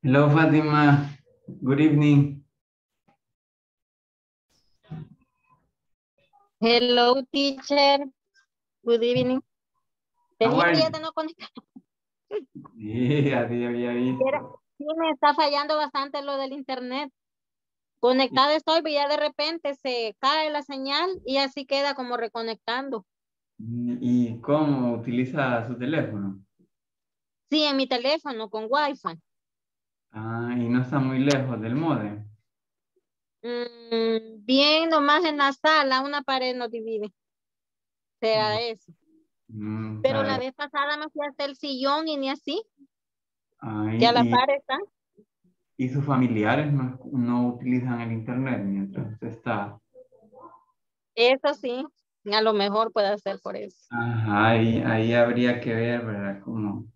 Hello, Fatima. Good evening. Hello, teacher. Good evening. Tenía días de no conectar. Sí, así había visto. Sí, me está fallando bastante lo del internet. Conectada estoy, pero ya de repente se cae la señal y así queda como reconectando. ¿Y cómo utiliza su teléfono? Sí, en mi teléfono con wifi. Ah, y no está muy lejos del modem. Mm, bien, nomás en la sala, una pared nos divide. Sea eso. Mm, Pero la vez pasada me fui hasta el sillón y ni así, Ah, que a la y- par está. y sus familiares no, no utilizan el internet mientras usted está. Eso sí, a lo mejor puede ser por eso. Ajá, ahí, ahí habría que ver, ¿verdad? Cómo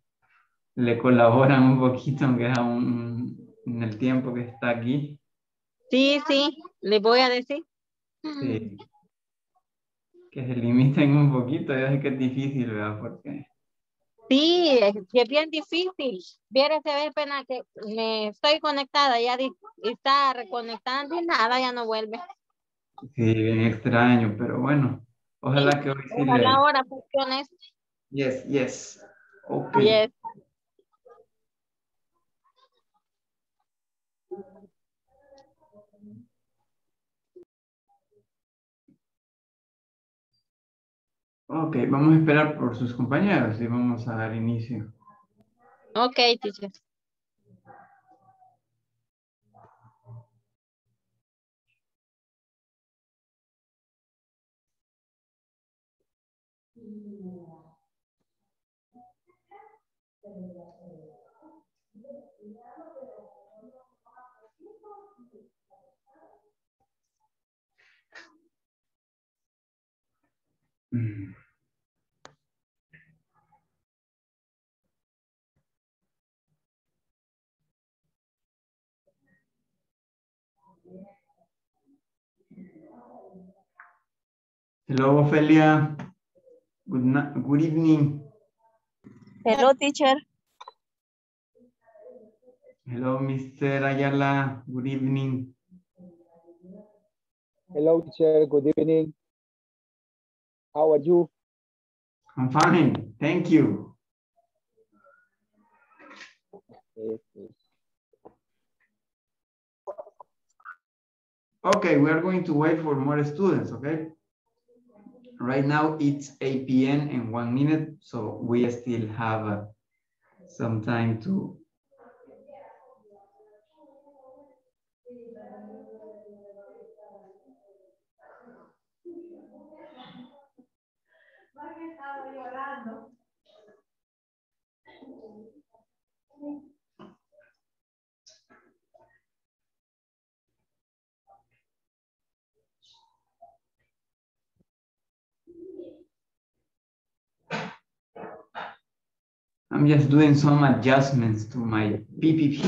le colaboran un poquito, aunque es aún en el tiempo que está aquí. Sí, sí, le voy a decir. Sí. Que se limiten un poquito, yo sé que es difícil, ¿verdad? Porque Sí, es, bien difícil. Viera esa vez pena que me estoy conectada, ya di- está reconectando y nada, ya no vuelve. sí, bien extraño, pero bueno, ojalá que hoy sí Ojalá le... ahora funcione. Yes, yes. Ok. Yes. Ok, vamos a esperar por sus compañeros y vamos a dar inicio. Ok, teacher. Mm. Hello, Ophelia. Good, na- good evening. Hello, teacher. Hello, Mr. Ayala. Good evening. Hello, teacher. Good evening. How are you? I'm fine. Thank you. Yes, yes. Okay, we are going to wait for more students, okay? Right now it's 8 p.m. and one minute, so we still have uh, some time to. I'm just doing some adjustments to my PPP.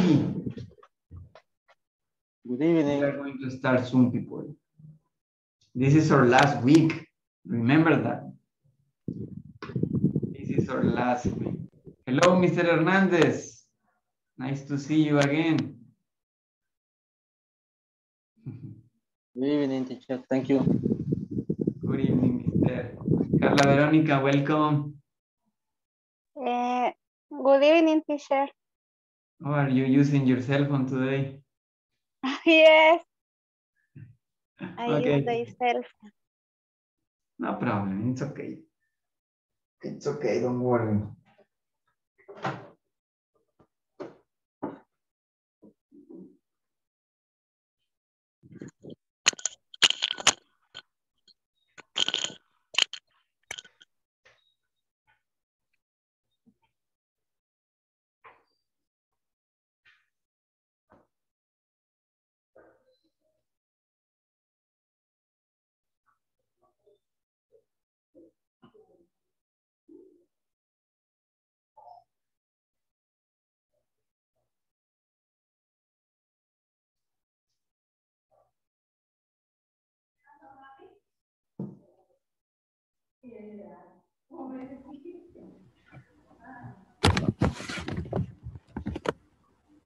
Good evening. We're going to start soon, people. This is our last week. Remember that. This is our last week. Hello, Mr. Hernandez. Nice to see you again. Good evening, teacher. Thank you. Good evening, Mr. Carla Veronica, welcome. Eh, good evening, teacher. How are you using your cell phone today? yes, I Okay. use the self. No problem, it's okay. It's okay, don't worry.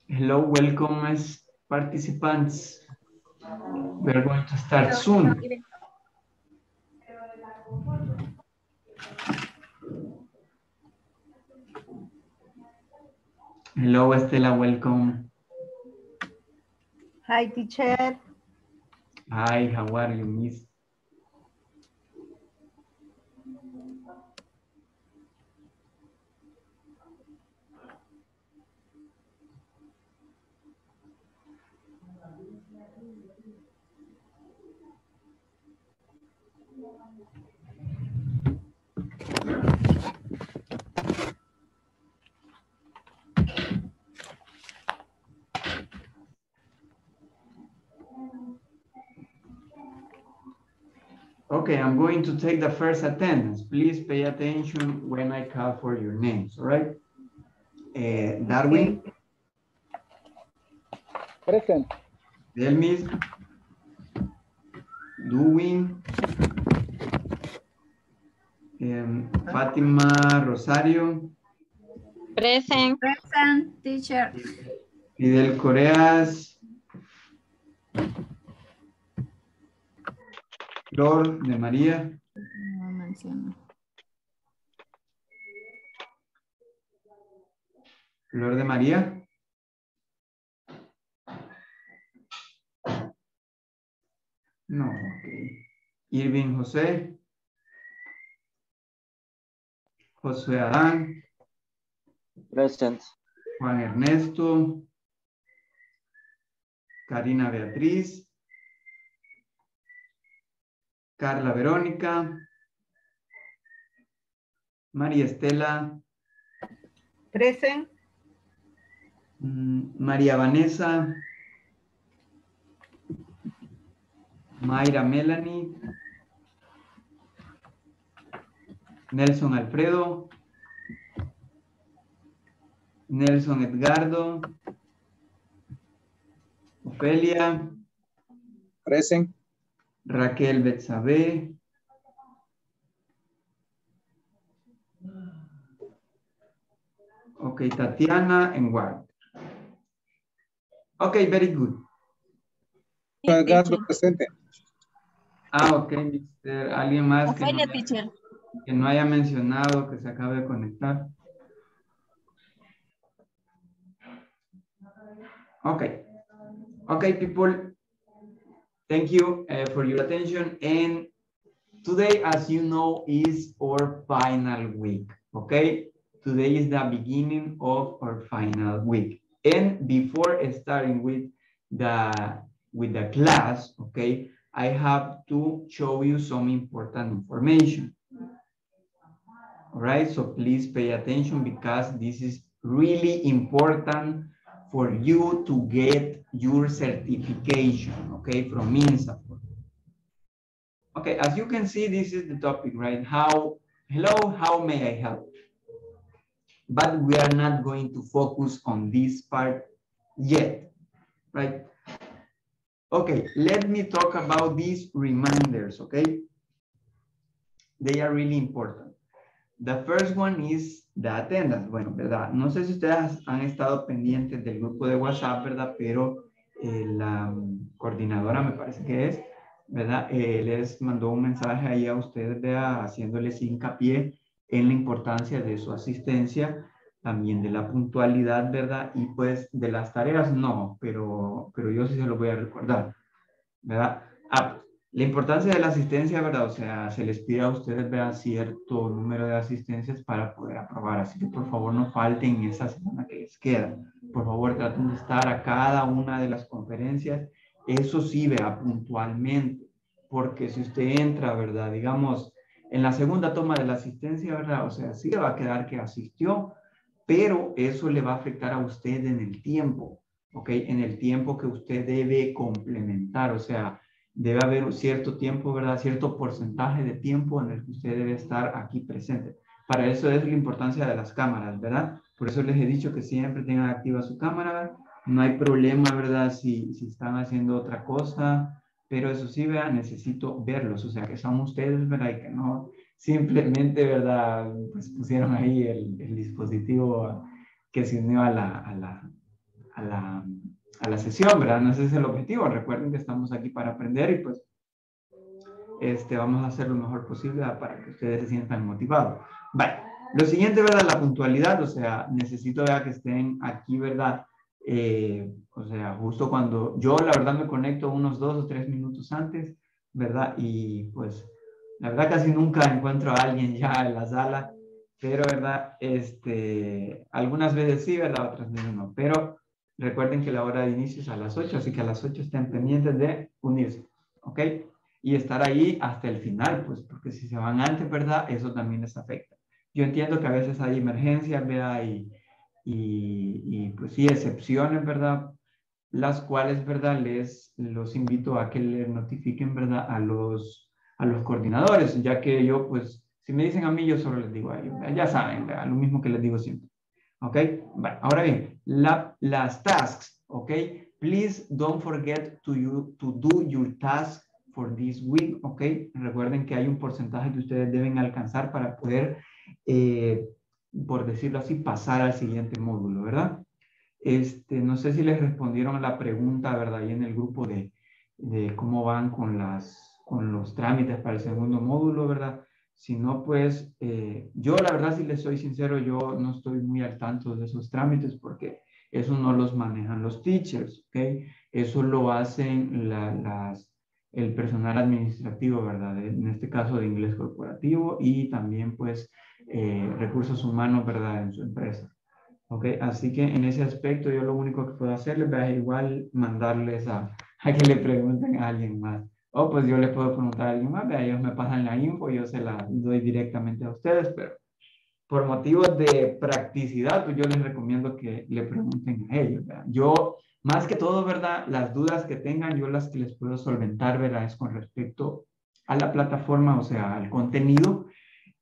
Hello, welcome as participants. We are going to start soon. Hello, Estela, welcome. Hi, teacher. Hi, how are you, miss? Okay, I'm going to take the first attendance. Please pay attention when I call for your names, all right? Uh, Darwin, Present. Delmis, Duwin, um, Fatima Rosario, Present. Present, teacher. Fidel Coreas, Flor de María, No menciono. Flor de María. No, ok. Irving José. José Adán, Present. Juan Ernesto. Karina Beatriz. Carla Verónica. María Estela. Present. Mm, María Vanessa. Mayra Melanie. Nelson Alfredo. Nelson Edgardo. Ofelia. Present. Raquel Betsabe. Ok, Tatiana and Ward. Ok, very good. Edgardo presente. Ah, ok, mister. ¿Alguien más que no, teacher. que no haya mencionado que se acabe de conectar? Okay. Okay, people. Thank you uh, for your attention. And today, as you know, is our final week. Okay. Today is the beginning of our final week. And before starting with the with the class, okay, I have to show you some important information. All right, so please pay attention because this is really important for you to get your certification, okay, from INSAFOR. Okay, as you can see, this is the topic, right? How, hello, how may I help? But we are not going to focus on this part yet, right? Okay, let me talk about these reminders, okay? They are really important. The first one is the attendance. Bueno, ¿verdad? No sé si ustedes han estado pendientes del grupo de WhatsApp, ¿verdad? Pero eh, la coordinadora, me parece que es, ¿verdad? Eh, les mandó un mensaje ahí a ustedes, ¿verdad? Haciéndoles hincapié en la importancia de su asistencia, también de la puntualidad, ¿verdad? Y pues de las tareas no, pero, pero yo sí se lo voy a recordar, ¿verdad? Ah, la importancia de la asistencia, ¿verdad? O sea, se les pide a ustedes, ¿verdad? Cierto número de asistencias para poder aprobar. Así que por favor no falten esa semana que les queda. Por favor traten de estar a cada una de las conferencias. Eso sí, vea, puntualmente. Porque si usted entra, ¿verdad? Digamos, en la segunda toma de la asistencia, ¿verdad? O sea, sí le va a quedar que asistió, pero eso le va a afectar a usted en el tiempo, ¿ok? En el tiempo que usted debe complementar, o sea, debe haber un cierto tiempo, ¿verdad? Cierto porcentaje de tiempo en el que usted debe estar aquí presente. Para eso es la importancia de las cámaras, ¿verdad? Por eso les he dicho que siempre tengan activa su cámara, ¿verdad? No hay problema, ¿verdad? Si, si están haciendo otra cosa, pero eso sí, vean, necesito verlos, o sea, que son ustedes, ¿verdad? Y que no simplemente, ¿verdad? Pues pusieron ahí el, el dispositivo que se unió a la, a la, a la sesión, ¿verdad? No ese es el objetivo. Recuerden que estamos aquí para aprender y pues este, vamos a hacer lo mejor posible para que ustedes se sientan motivados. Vale. Lo siguiente, ¿verdad? La puntualidad, o sea, necesito ¿verdad? que estén aquí, ¿verdad? Eh, o sea, justo cuando yo, la verdad, me conecto unos dos o tres minutos antes, ¿verdad? Y pues, la verdad, casi nunca encuentro a alguien ya en la sala, pero, ¿verdad? Este, algunas veces sí, ¿verdad? Otras veces no, pero recuerden que la hora de inicio es a las 8, así que a las 8 estén pendientes de unirse, ¿ok? Y estar ahí hasta el final, pues, porque si se van antes, ¿verdad? Eso también les afecta. Yo entiendo que a veces hay emergencias, ¿verdad? Y, y, y, pues sí, excepciones, ¿verdad? Las cuales, ¿verdad? Les los invito a que le notifiquen, ¿verdad? A los, a los coordinadores, ya que yo, pues, si me dicen a mí, yo solo les digo a ellos, ya saben, ¿verdad? lo mismo que les digo siempre. ¿Ok? Vale. Ahora bien, la, las tasks, ¿ok? Please don't forget to, you, to do your task for this week, ¿ok? Recuerden que hay un porcentaje que ustedes deben alcanzar para poder eh, por decirlo así, pasar al siguiente módulo, ¿verdad? Este, no sé si les respondieron la pregunta, ¿verdad? Ahí en el grupo de, de cómo van con, las, con los trámites para el segundo módulo, ¿verdad? Si no, pues eh, yo la verdad, si les soy sincero, yo no estoy muy al tanto de esos trámites porque eso no los manejan los teachers, ¿ok? Eso lo hacen la, las, el personal administrativo, ¿verdad? En este caso de inglés corporativo y también pues eh, recursos humanos, ¿verdad? En su empresa. ¿Ok? Así que en ese aspecto yo lo único que puedo hacerles es igual mandarles a, a, que le pregunten a alguien más. O pues yo les puedo preguntar a alguien más, vea, ellos me pasan la info, yo se la doy directamente a ustedes, pero por motivos de practicidad, pues yo les recomiendo que le pregunten a ellos. ¿verdad? Yo, más que todo, ¿verdad? Las dudas que tengan, yo las que les puedo solventar, ¿verdad? Es con respecto a la plataforma, o sea, al contenido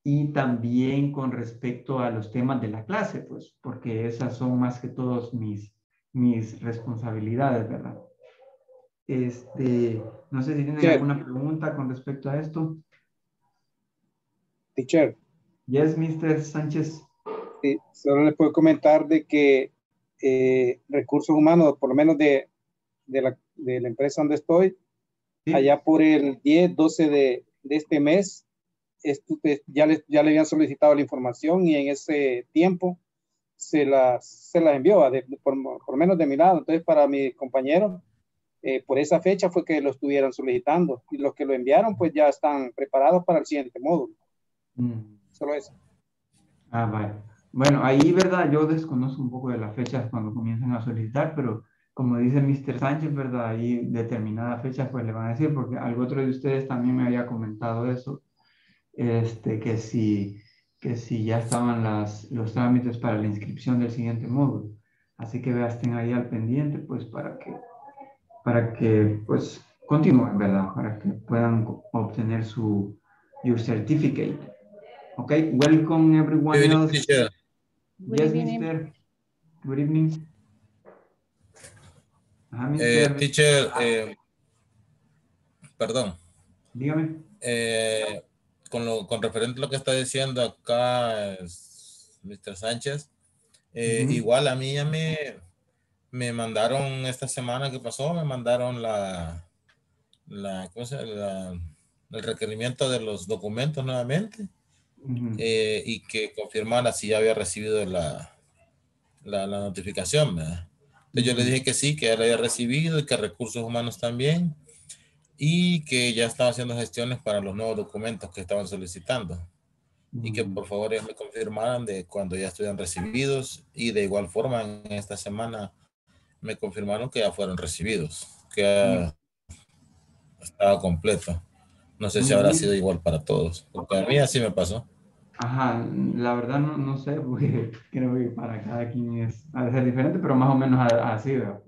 y también con respecto a los temas de la clase, pues, porque esas son más que todos mis, mis responsabilidades, ¿verdad? Este, no sé si tienen Teacher. alguna pregunta con respecto a esto. Teacher, Yes, Mr. Sánchez. sí, solo les puedo comentar de que eh, recursos humanos, por lo menos de, de, la, de la empresa donde estoy, Sí. allá por el 10, 12 de, de este mes, esto, ya, les, ya le habían solicitado la información y en ese tiempo se las, se las envió, a de- por, por lo menos de mi lado. Entonces, para mis compañeros, eh, por esa fecha fue que lo estuvieran solicitando y los que lo enviaron, pues ya están preparados para el siguiente módulo. Mm. Solo eso. Ah, vale. Bueno, ahí, ¿verdad? Yo desconozco un poco de las fechas cuando comienzan a solicitar, pero como dice Mr. Sánchez, ¿verdad? Ahí determinada fecha, pues le van a decir, porque algo otro de ustedes también me había comentado eso, este, que si, que si ya estaban las, los trámites para la inscripción del siguiente módulo. Así que vea, estén ahí al pendiente, pues para que, para que, pues, continúen, ¿verdad? Para que puedan obtener su, your certificate. Okay, welcome everyone Good evening, else. teacher. Yes, Mr. Good evening. Ajá, Eh, Mr. teacher, eh, perdón, Dígame. eh, con, lo, con referente a lo que está diciendo acá es Mr. Sánchez, eh, Ujú. igual a mí ya me, me mandaron esta semana que pasó, me mandaron la, la, ¿cómo se? La- el requerimiento de los documentos nuevamente Ujú. eh, y que confirmara si ya había recibido la, la, la notificación. ¿verdad? Entonces yo le dije que sí, que ya la había recibido y que recursos humanos también y que ya estaba haciendo gestiones para los nuevos documentos que estaban solicitando y que por favor ellos me confirmaran de cuando ya estuvieran recibidos y de igual forma en esta semana me confirmaron que ya fueron recibidos, que ya estaba completo. No sé si habrá bien. sido igual para todos, porque a mí así me pasó. Ajá, la verdad no, no sé, porque creo que para cada quien es, ha de ser diferente, pero más o menos así, ¿verdad?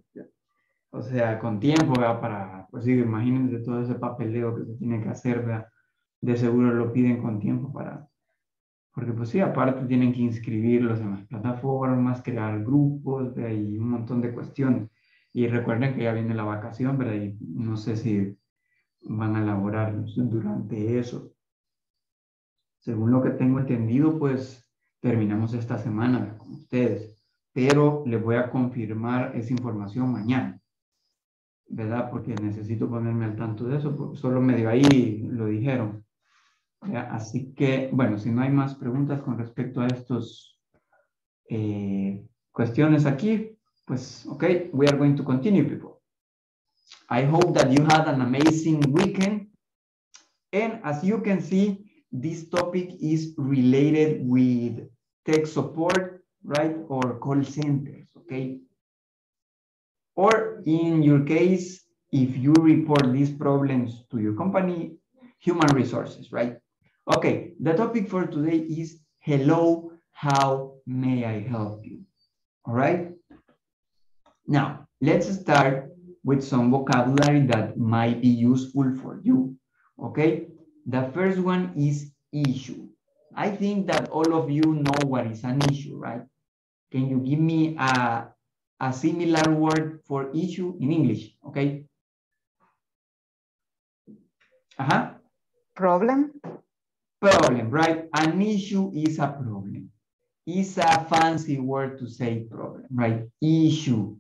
O sea, con tiempo, ¿verdad? Para, pues sí, imagínense todo ese papeleo que se tiene que hacer, ¿verdad? De seguro lo piden con tiempo para, porque pues sí, aparte tienen que inscribirlos en las plataformas, crear grupos, ¿verdad? Y un montón de cuestiones. Y recuerden que ya viene la vacación, ¿verdad? Y no sé si van a elaborar durante eso. Según lo que tengo entendido, pues terminamos esta semana con ustedes. pero le voy a confirmar esa información mañana, ¿verdad? Porque necesito ponerme al tanto de eso, solo medio ahí lo dijeron. Así que, bueno, si no hay más preguntas con respecto a estos eh, cuestiones aquí, pues, okay, we are going to continue, people. I hope that you had an amazing weekend. And as you can see, this topic is related with tech support, right? Or call centers, okay? Or in your case, if you report these problems to your company, human resources, right? Okay, the topic for today is hello, how may I help you? All right? Now, let's start with some vocabulary that might be useful for you, okay? The first one is issue. I think that all of you know what is an issue, right? Can you give me a, a similar word for issue in English, okay? Uh-huh. Problem. Problem, right? An issue is a problem. It's a fancy word to say problem, right? Issue.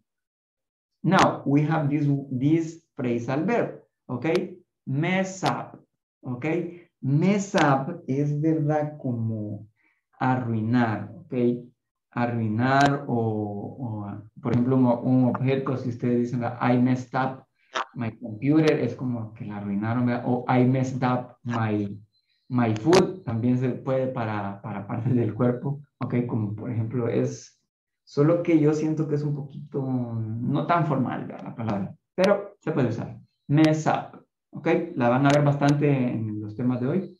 Now, we have this, this phrasal verb, okay? Mess up, okay? Mess up es verdad como arruinar, ok? Arruinar o, o, por ejemplo, un, un, objeto, si ustedes dicen, I messed up my computer, es como que la arruinaron, o I messed up my, my food, también se puede para, para partes del cuerpo, ok? Como por ejemplo es, solo que yo siento que es un poquito, no tan formal la palabra, pero se puede usar. Mess up, ok? La van a ver bastante en los temas de hoy,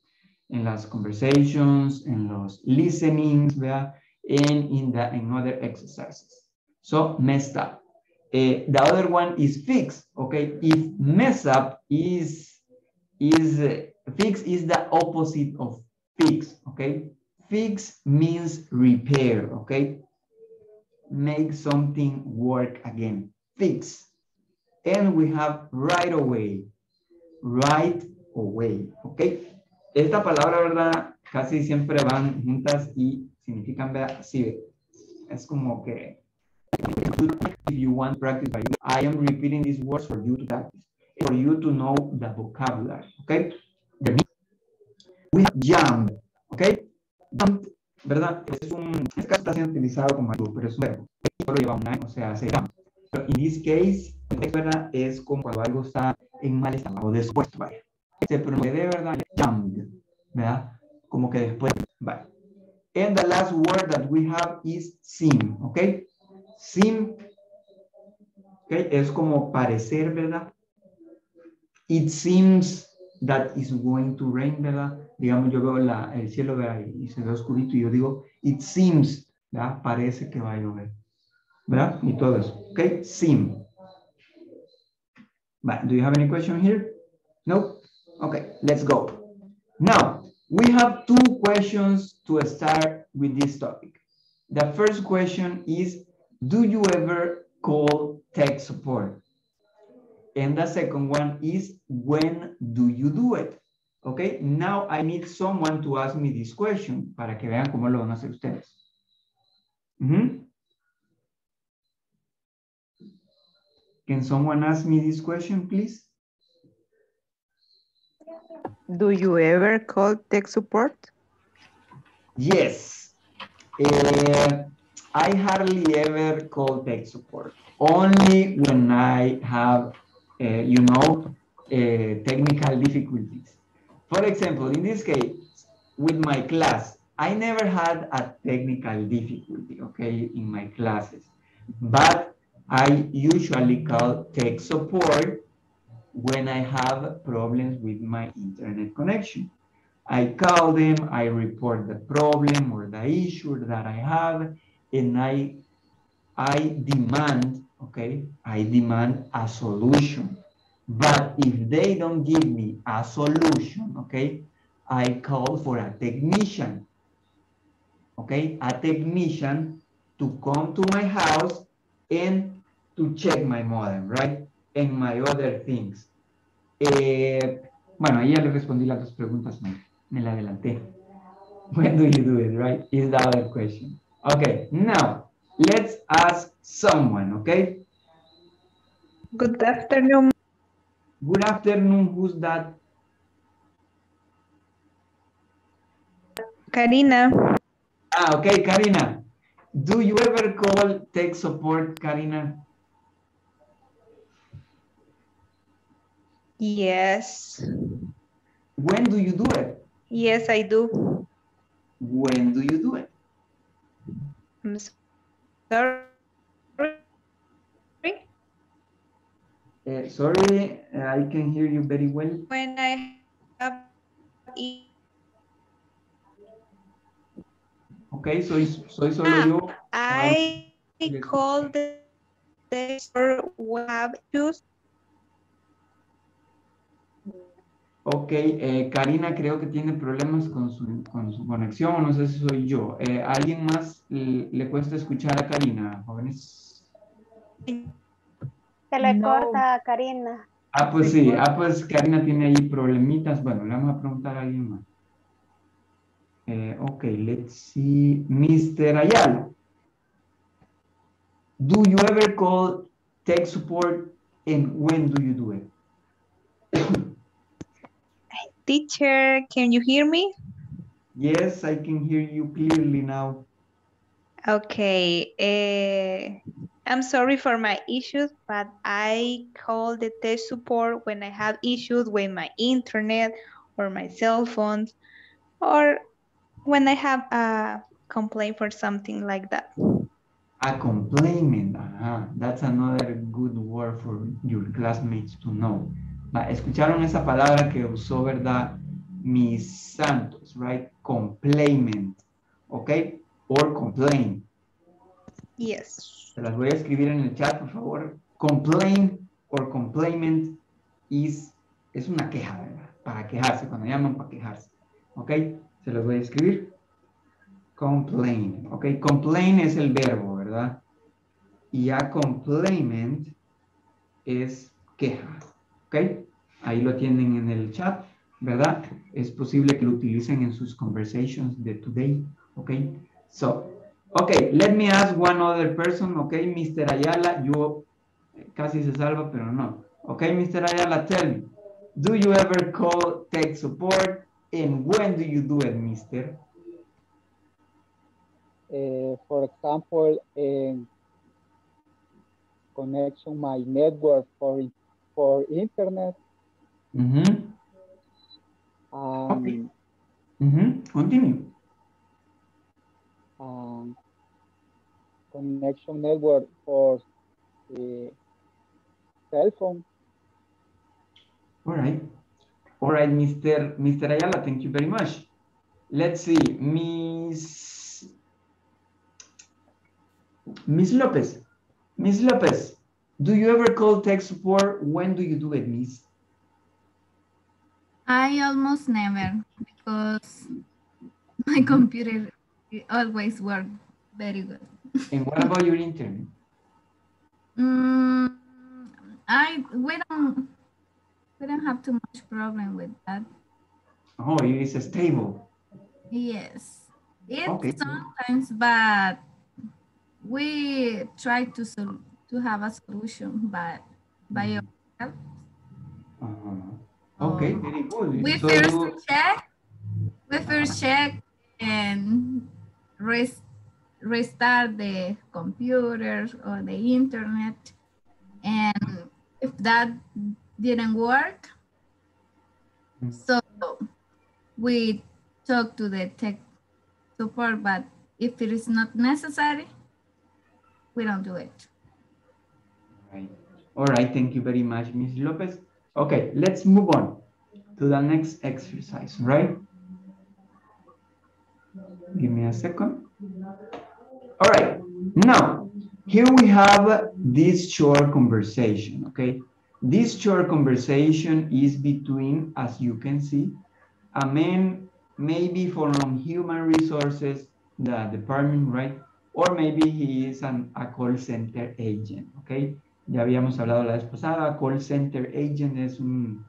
en las conversations, en los listenings, ¿verdad? And in, the, in other exercises. So, messed up. Uh, the other one is fix, okay? If mess up is, is fix is the opposite of fix, okay? Fix means repair, okay? Make something work again. Fix. And we have right away. Right away, okay? Esta palabra, ¿verdad? Casi siempre van juntas y significan, ¿verdad? Sí, es como que if you want practice by you, I am repeating these words for you to practice, for you to know the vocabulary, ¿ok? Have jump, ¿ok? Jump, ¿verdad? Es un, en este caso está siendo utilizado como algo, pero es un verbo. Solo lleva un año, o sea, se jump. Pero in this case, ¿verdad? Es como cuando algo está en mal estado o después, vaya. Se de verdad, jumped, ¿verdad? Como que después, vaya. And the last word that we have is seem, ¿ok? Seem, ¿ok? Es como parecer, ¿verdad? It seems that is going to rain, ¿verdad? Digamos, yo veo el cielo y se ve oscurito y yo digo, it seems, ¿verdad? Parece que va a llover, ¿verdad? Y todo ¿ok? Seem. Do you have any question here? No? Okay, let's go. Now, we have two questions to start with this topic. The first question is, do you ever call tech support? And the second one is, when do you do it? Okay, now I need someone to ask me this question para que vean cómo lo van a hacer ustedes. Can someone ask me this question, please? Do you ever call tech support? Yes. Uh, I hardly ever call tech support. Only when I have, uh, you know, uh, technical difficulties. For example, in this case, with my class, I never had a technical difficulty, okay, in my classes. But I usually call tech support when I have problems with my internet connection. I call them, I report the problem or the issue that I have, and I, I demand, okay, I demand a solution. But if they don't give me a solution, okay, I call for a technician, okay, a technician to come to my house and to check my modem, right? And my other things. Eh, bueno, ya le respondí las dos preguntas, me, me la adelanté. When do you do it, right? Is the other question. Okay, now, let's ask someone, okay? Good afternoon. Good afternoon, who's that? Karina. Ah, okay, Karina. Do you ever call tech support, Karina? Yes. When do you do it? Yes, I do. When do you do it? I'm sorry. Uh, sorry, uh, I can hear you very well. When I have e- Okay, soy, soy solo Ah. yo. I call the the web issues. Ok, eh, Karina creo que tiene problemas con su, con su conexión, no sé si soy yo. Eh, ¿Alguien más le, le cuesta escuchar a Karina, jóvenes? Se le No. corta a Karina. Ah, pues sí, ah, pues Karina tiene ahí problemitas. Bueno, le vamos a preguntar a alguien más. Eh, ok, let's see. Mr. Ayala. Do you ever call tech support and when do you do it? Teacher, can you hear me? Yes, I can hear you clearly now. Okay. eh, I'm sorry for my issues, but I call the tech support when I have issues with my internet or my cell phones, or when I have a complaint for something like that. A complaint. Ajá. That's another good word for your classmates to know. Escucharon esa palabra que usó, ¿verdad? Mis santos, right? Complaint. okay? Or complain. Yes. Se las voy a escribir en el chat, por favor. Complain or complaint is, es una queja, ¿verdad? Para quejarse, cuando llaman para quejarse. ¿Ok? Se las voy a escribir. Complain. ¿Ok? Complain es el verbo, ¿verdad? Y ya complaint es queja. ¿Ok? Ahí lo tienen en el chat, ¿verdad? Es posible que lo utilicen en sus conversations de today. ¿Ok? So, Okay, let me ask one other person, okay, Mr. Ayala, yo casi se salva, pero no. Okay, Mr. Ayala, tell me, do you ever call tech support and when do you do it, mister? uh, for example, in connection my network for for internet um, Okay. mm-hmm, continue. Um, connection network for the cell phone. All right. All right, Mr. Mr. Ayala, thank you very much. Let's see, Miss Miss Lopez. Miss Lopez, do you ever call tech support? When do you do it, Miss? I almost never because my computer always work very good. And what about your intern? Mm, I we don't we don't have too much problem with that. Oh, it is stable. Yes, it's Okay. sometimes, but we try to sol- to have a solution, but by Mhm. ourselves. Uh-huh. Okay, Um, very good. We So first check, we first check and res- restart the computer or the internet. And if that didn't work, Mm. so we talk to the tech support, but if it is not necessary, we don't do it. Right. All right, thank you very much, Ms. Lopez. Okay, let's move on to the next exercise, right? Give me a second. All right, now, here we have this short conversation, okay? This short conversation is between, as you can see, a man maybe from human resources, the department, right? Or maybe he is an, a call center agent, okay? Ya habíamos hablado la vez pasada, call center agent es un,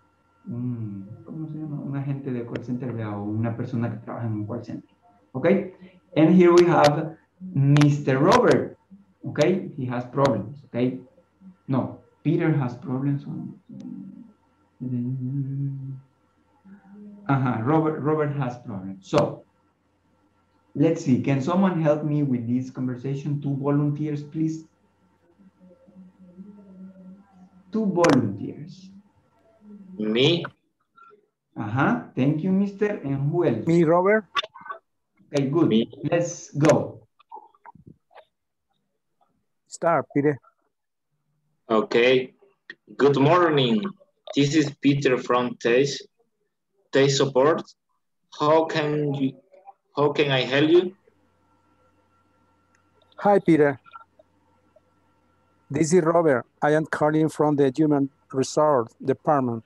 un ¿cómo se llama? Un agente de call center o una persona que trabaja en un call center, okay? And here we have Mr. Robert. okay? He has problems, okay? No, Peter has problems. Uh-huh, Robert, Robert has problems. So, let's see, can someone help me with this conversation? Two volunteers, please. Two volunteers. Me, Uh-huh, thank you, mister. And who else? Me, Robert. Okay, good. Me. Let's go. Start, Peter. okay. Good morning. This is Peter from Taste, Taste Support. How can you, how can I help you? Hi, Peter. This is Robert. I am calling from the Human Resource Department.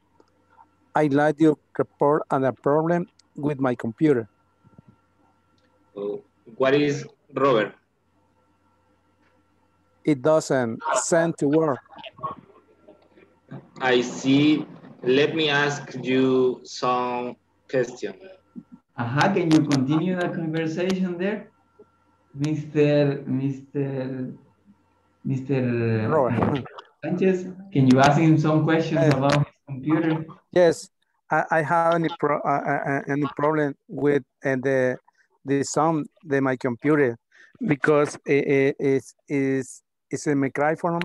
I'd like to report on a problem with my computer. Uh, What is Robert? It doesn't send to work. I see. Let me ask you some question. Uh-huh, can you continue the conversation there? Mr. Mr. Mr. Robert. Sanchez, can you ask him some questions about his computer? Yes, I, I have any pro, uh, uh, uh, any problem with uh, the the sound of my computer because it, it, it's it's it's a microphone.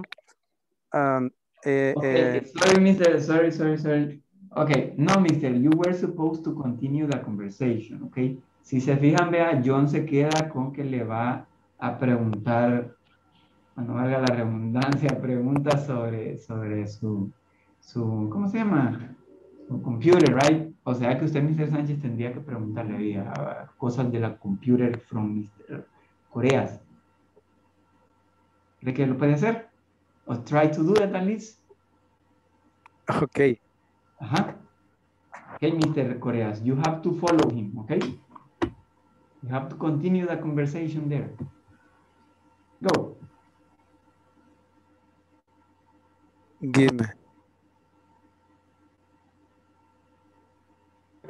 Um, uh, Okay, uh, sorry, Mr. Sorry, sorry, sorry. Okay, no, Mister, you were supposed to continue the conversation, okay? Si se fijan, vea, John se queda con que le va a preguntar, cuando valga la redundancia, preguntas sobre, sobre su, su, ¿cómo se llama? Su computer, right? O sea que usted, Mr. Sánchez, tendría que preguntarle a- cosas de la computer from Mr. Coreas. ¿Cree que lo puede hacer? Or try to do that at least? okay, Ajá. Okay, Mr. Coreas, you have to follow him, okay? You have to continue the conversation there. Go. give me.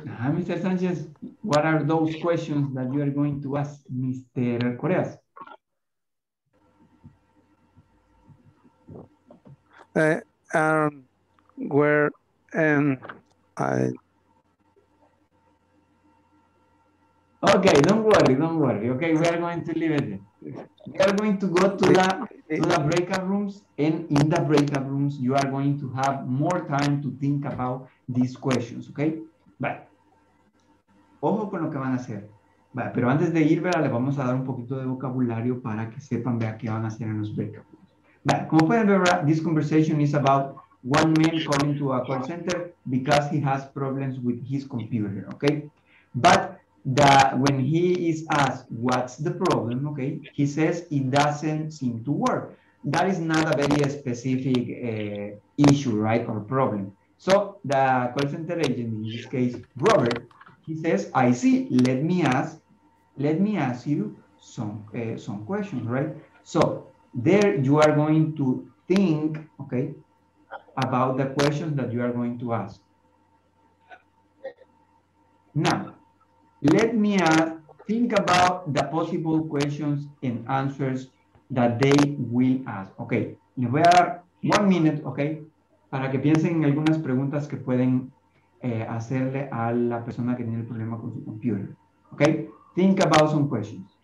Ajá, Mr. Sanchez, what are those questions that you are going to ask Mr. Coreas? Uh, um, where um, I Okay, don't worry, don't worry. Okay, we are going to leave it there. We are going to go to the to the breakout rooms, and in the breakout rooms, you are going to have more time to think about these questions, okay? Vale. Ojo con lo que van a hacer. Vale, pero antes de ir, ¿verdad? les vamos a dar un poquito de vocabulario para que sepan, vea, qué van a hacer en los breakout rooms. Vale, como pueden ver, ¿verdad? this conversation is about one man calling to a call center because he has problems with his computer, okay? But that when he is asked what's the problem, okay, he says it doesn't seem to work. That is not a very specific uh, issue, right, or problem. So the call center agent, in this case, Robert, he says, I see, let me ask, let me ask you some, uh, some questions, right? So there you are going to think, okay, about the questions that you are going to ask. Now, let me ask, think about the possible questions and answers that they will ask. Ok, les voy a dar one minute, ok, para que piensen en algunas preguntas que pueden eh, hacerle a la persona que tiene el problema con su computer. Ok, think about some questions.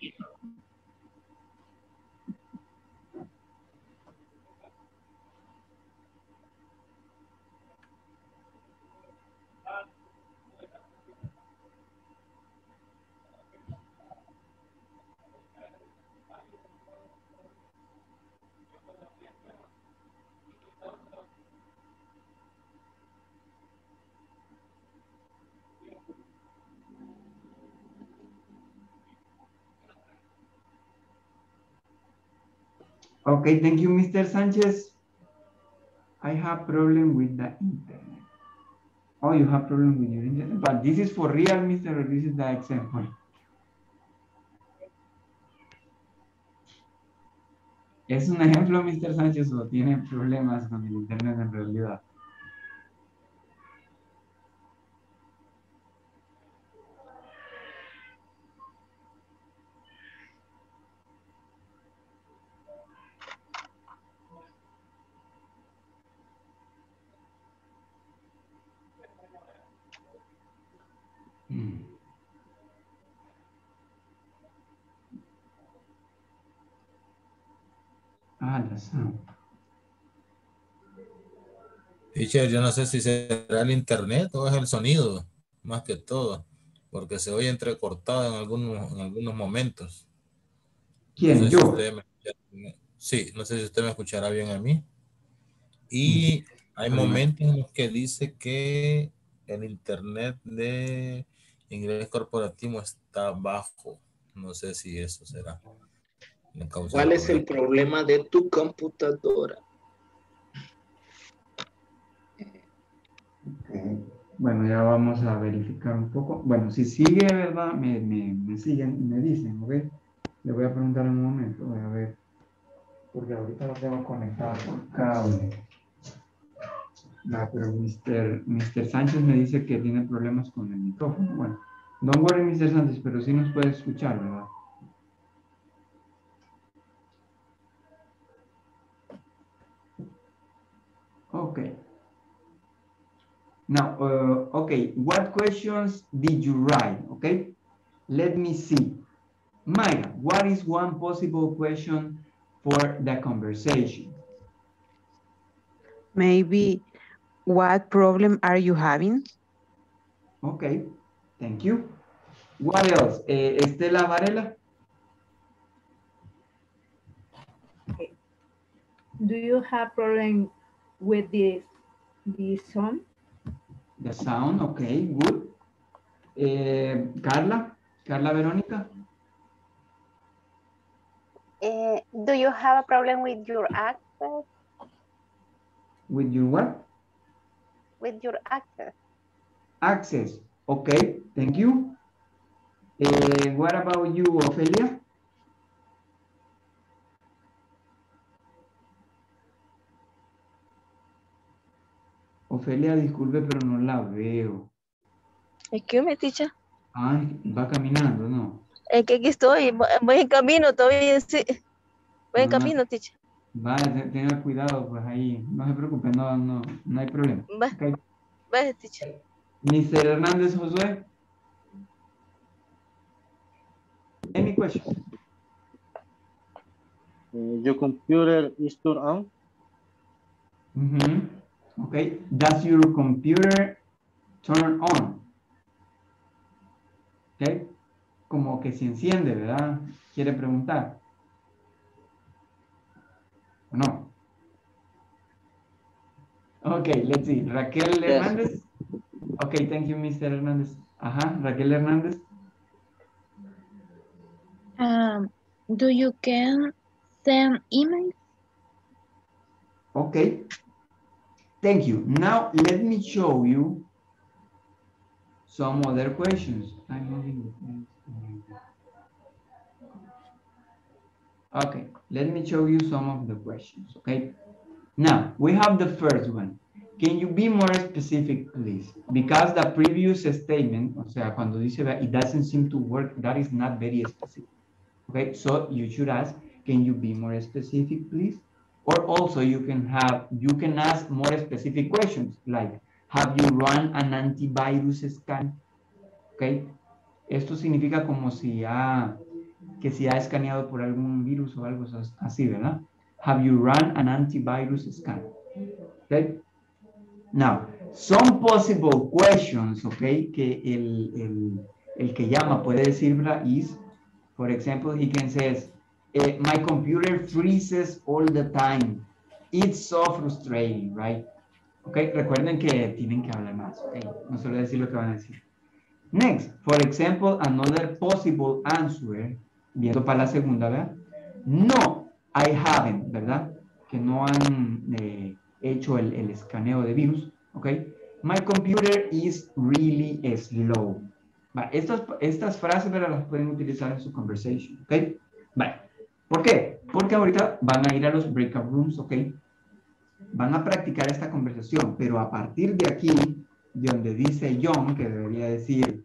Okay, thank you, Mr. Sanchez. I have problem with the internet. Oh, you have problem with your internet, but this is for real, Mr. This is the example. ¿Es un ejemplo, Mr. Sánchez, o tiene problemas con el internet en realidad? Teacher, yo no sé si será el internet o es el sonido, más que todo, porque se oye entrecortado en algunos, en algunos momentos. ¿Quién? No sé ¿Yo? si usted me escuchará bien. Sí, no sé si usted me escuchará bien a mí. Y hay momentos en los que dice que el internet de inglés corporativo está bajo. No sé si eso será. Causa ¿Cuál es el problema de tu computadora? Bueno, ya vamos a verificar un poco. Bueno, si sigue, ¿verdad? Me, me, me siguen y me dicen, ¿ok? Le voy a preguntar en un momento, voy a ver. Porque ahorita lo tengo conectado por cable. Ah, pero Mr. Mr. Sánchez me dice que tiene problemas con el micrófono. Bueno, don't worry, Mr. Sánchez, pero sí nos puede escuchar, ¿verdad? Now, uh, okay, what questions did you write? Okay, let me see. Maya, what is one possible question for the conversation? Maybe, what problem are you having? Okay, thank you. What else? Eh, Estela Varela? Do you have problem with the the song? The sound, okay, good. Eh, Carla? Carla Verónica? Eh, do you have a problem with your access? With your what? With your access? Access. Okay, thank you. Eh, what about you, Ofelia? Ofelia, disculpe, pero no la veo. Excuse me, teacher. Ay, va caminando, ¿no? Es que aquí estoy, voy en camino todavía, sí. Voy en Ah. camino, teacher. Vale, te- tenga cuidado, pues ahí, no se preocupe, no, no, no hay problema. Va, Ok. va, teacher. Mr. Hernández Josué. Any question? Uh, your computer is turned on. Mhm. Okay. Does your computer turn on? Okay. Como que se enciende, ¿verdad? Quiere preguntar. ¿O no? Okay, let's see. Raquel Yes. Hernández. Okay, thank you, Mr. Hernández. Ajá, Raquel Hernández. Um, do you can send emails? Okay. Thank you. Now let me show you some other questions. I'm moving. Okay, let me show you some of the questions, okay? Now, we have the first one. Can you be more specific, please? Because the previous statement, o sea, cuando dice it doesn't seem to work, that is not very specific. Okay, so you should ask, can you be more specific, please? Or also you can have, you can ask more specific questions, like, have you run an antivirus scan? Okay, esto significa como si ha, que si ha escaneado por algún virus o algo as- así, ¿verdad? Have you run an antivirus scan? Okay. Now, some possible questions, okay, que el, el, el que llama puede decir, ¿verdad? Is, for example, he can says, eh, my computer freezes all the time. It's so frustrating, right? Okay, recuerden que tienen que hablar más, okay? No solo decir lo que van a decir. Next, for example, another possible answer, viendo para la segunda, ¿verdad? No, I haven't, ¿verdad? Que no han eh, hecho el, el escaneo de virus, ¿ok? My computer is really slow. Va, estas, estas frases, ¿verdad? Las pueden utilizar en su conversation, ¿ok? Vale. ¿Por qué? Porque ahorita van a ir a los breakout rooms, ¿ok? Van a practicar esta conversación, pero a partir de aquí, de donde dice John, que debería decir,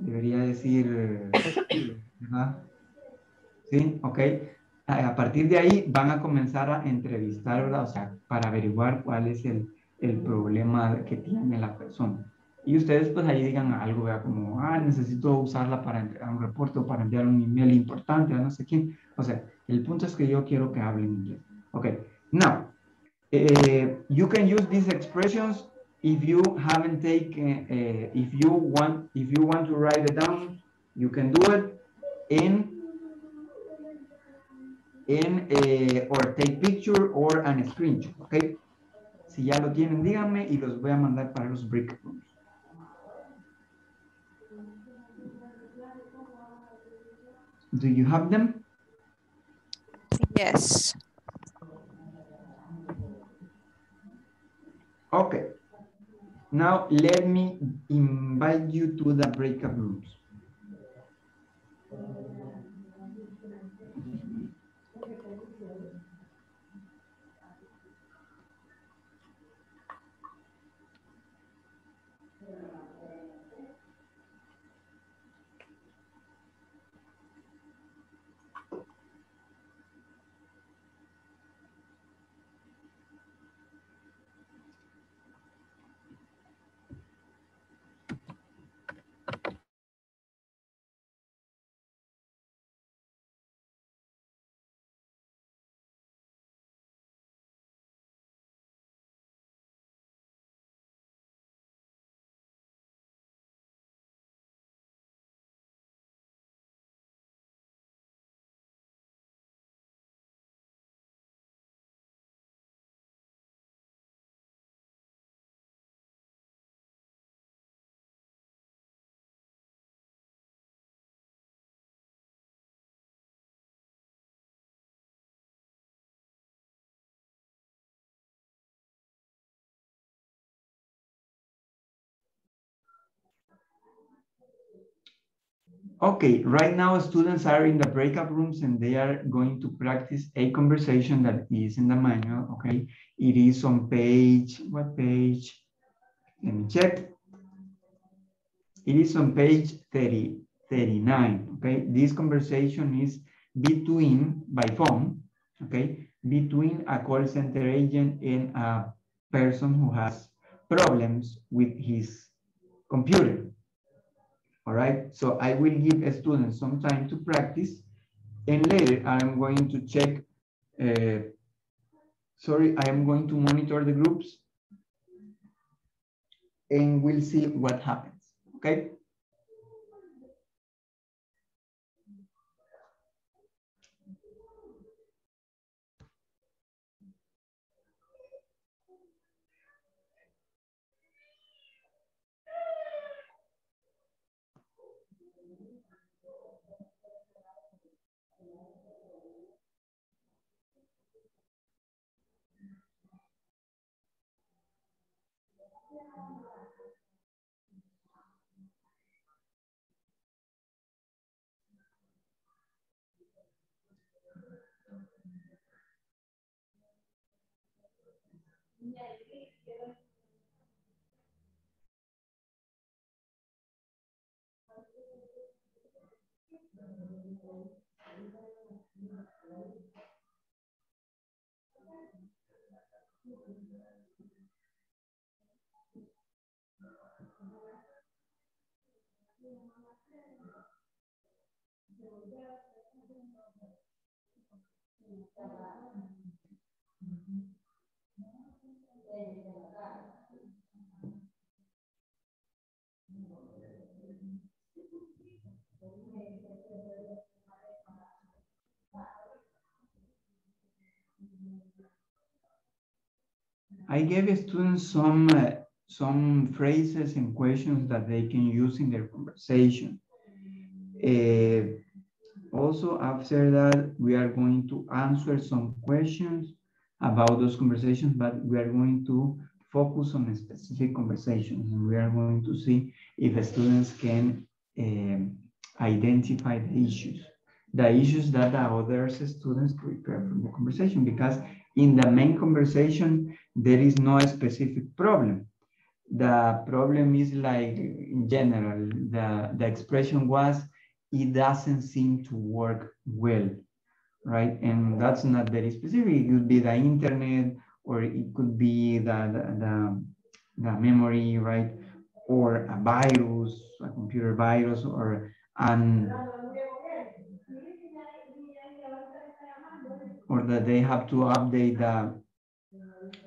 debería decir, ¿verdad? ¿Sí? ¿Ok? A partir de ahí van a comenzar a entrevistar, ¿verdad? O sea, para averiguar cuál es el, el problema que tiene la persona. Y ustedes pues ahí digan algo, ¿verdad? Como, ah, necesito usarla para un reporte o para enviar un email importante a no sé quién. O sea, el punto es que yo quiero que hablen inglés. Okay, now, uh, you can use these expressions if you haven't taken, uh, if you want, if you want to write it down, you can do it in, in, uh, or take picture or an screenshot, okay? Si ya lo tienen, díganme y los voy a mandar para los break Do you have them? Yes. Okay. Now let me invite you to the breakout rooms. Okay, right now students are in the breakout rooms and they are going to practice a conversation that is in the manual, okay? It is on page, what page? Let me check. It is on page 30, 39, okay? This conversation is between, by phone, okay? Between a call center agent and a person who has problems with his computer. All right, so I will give a student some time to practice and later I'm going to check, uh, sorry, I am going to monitor the groups and we'll see what happens, okay? Thank. I gave students some uh, some phrases and questions that they can use in their conversation. Uh, also, after that, we are going to answer some questions about those conversations, but we are going to focus on specific conversations. And we are going to see if students can um, identify the issues, the issues that the other students prepare from the conversation, because in the main conversation, there is no specific problem. The problem is like in general, the, the expression was, it doesn't seem to work well, right? And that's not very specific. It could be the internet, or it could be the, the, the, the memory, right? Or a virus, a computer virus, or an or that they have to update the,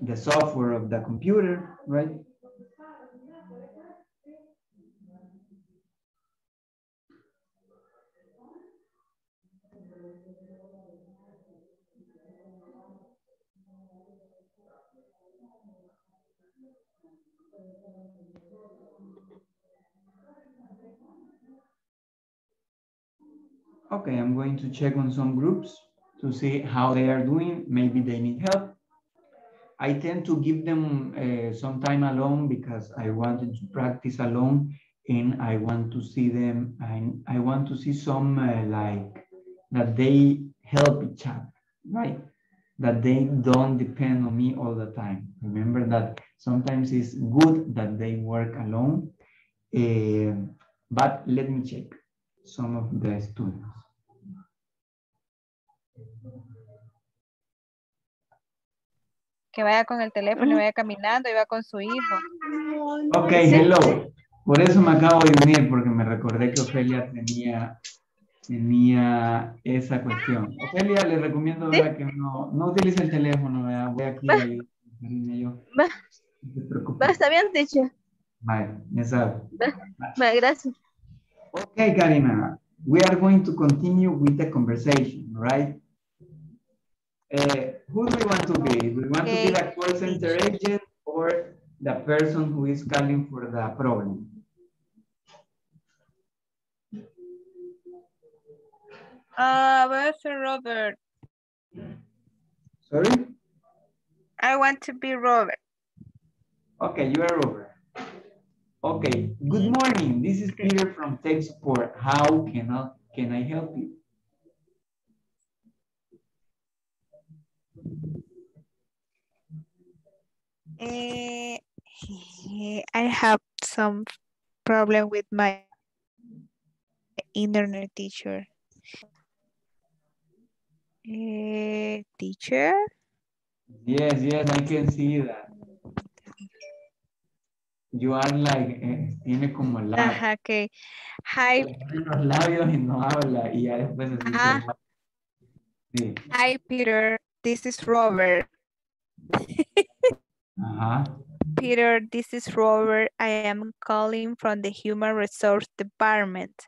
the software of the computer, right? Okay, I'm going to check on some groups to see how they are doing. Maybe they need help. I tend to give them uh, some time alone because I wanted to practice alone and I want to see them and I want to see some uh, like that they help each other, right? That they don't depend on me all the time. Remember that sometimes it's good that they work alone, uh, but let me check some of the students. Que vaya con el teléfono y vaya caminando y va con su hijo. Ok, hello. Por eso me acabo de unir, porque me recordé que Ofelia tenía, tenía esa cuestión. Ofelia, le recomiendo ¿verdad? que no, no utilice el teléfono, ¿verdad? voy aquí a yo. Va. No se preocupe. Va, está bien, teacher. Vale, ya sabe. Va, va, gracias. Okay, Karina, we are going to continue with the conversation, right? Uh, who do we want to be? Do we want Okay. to be the call center agent or the person who is calling for the problem? Voy a Robert. Sorry? I want to be Robert. Okay, you are Robert. Okay, good morning. This is Peter from Tech Support. How can I, can I help you? Eh, I have some problem with my internet teacher. Eh, teacher? Yes, yes, I can see that. You are like, eh, tiene como la, Ajá, okay. Hi, los labios y no habla y ya después se Ajá. Sí, hi Peter. This is Robert. ajá. Peter, this is Robert. I am calling from the Human Resource Department.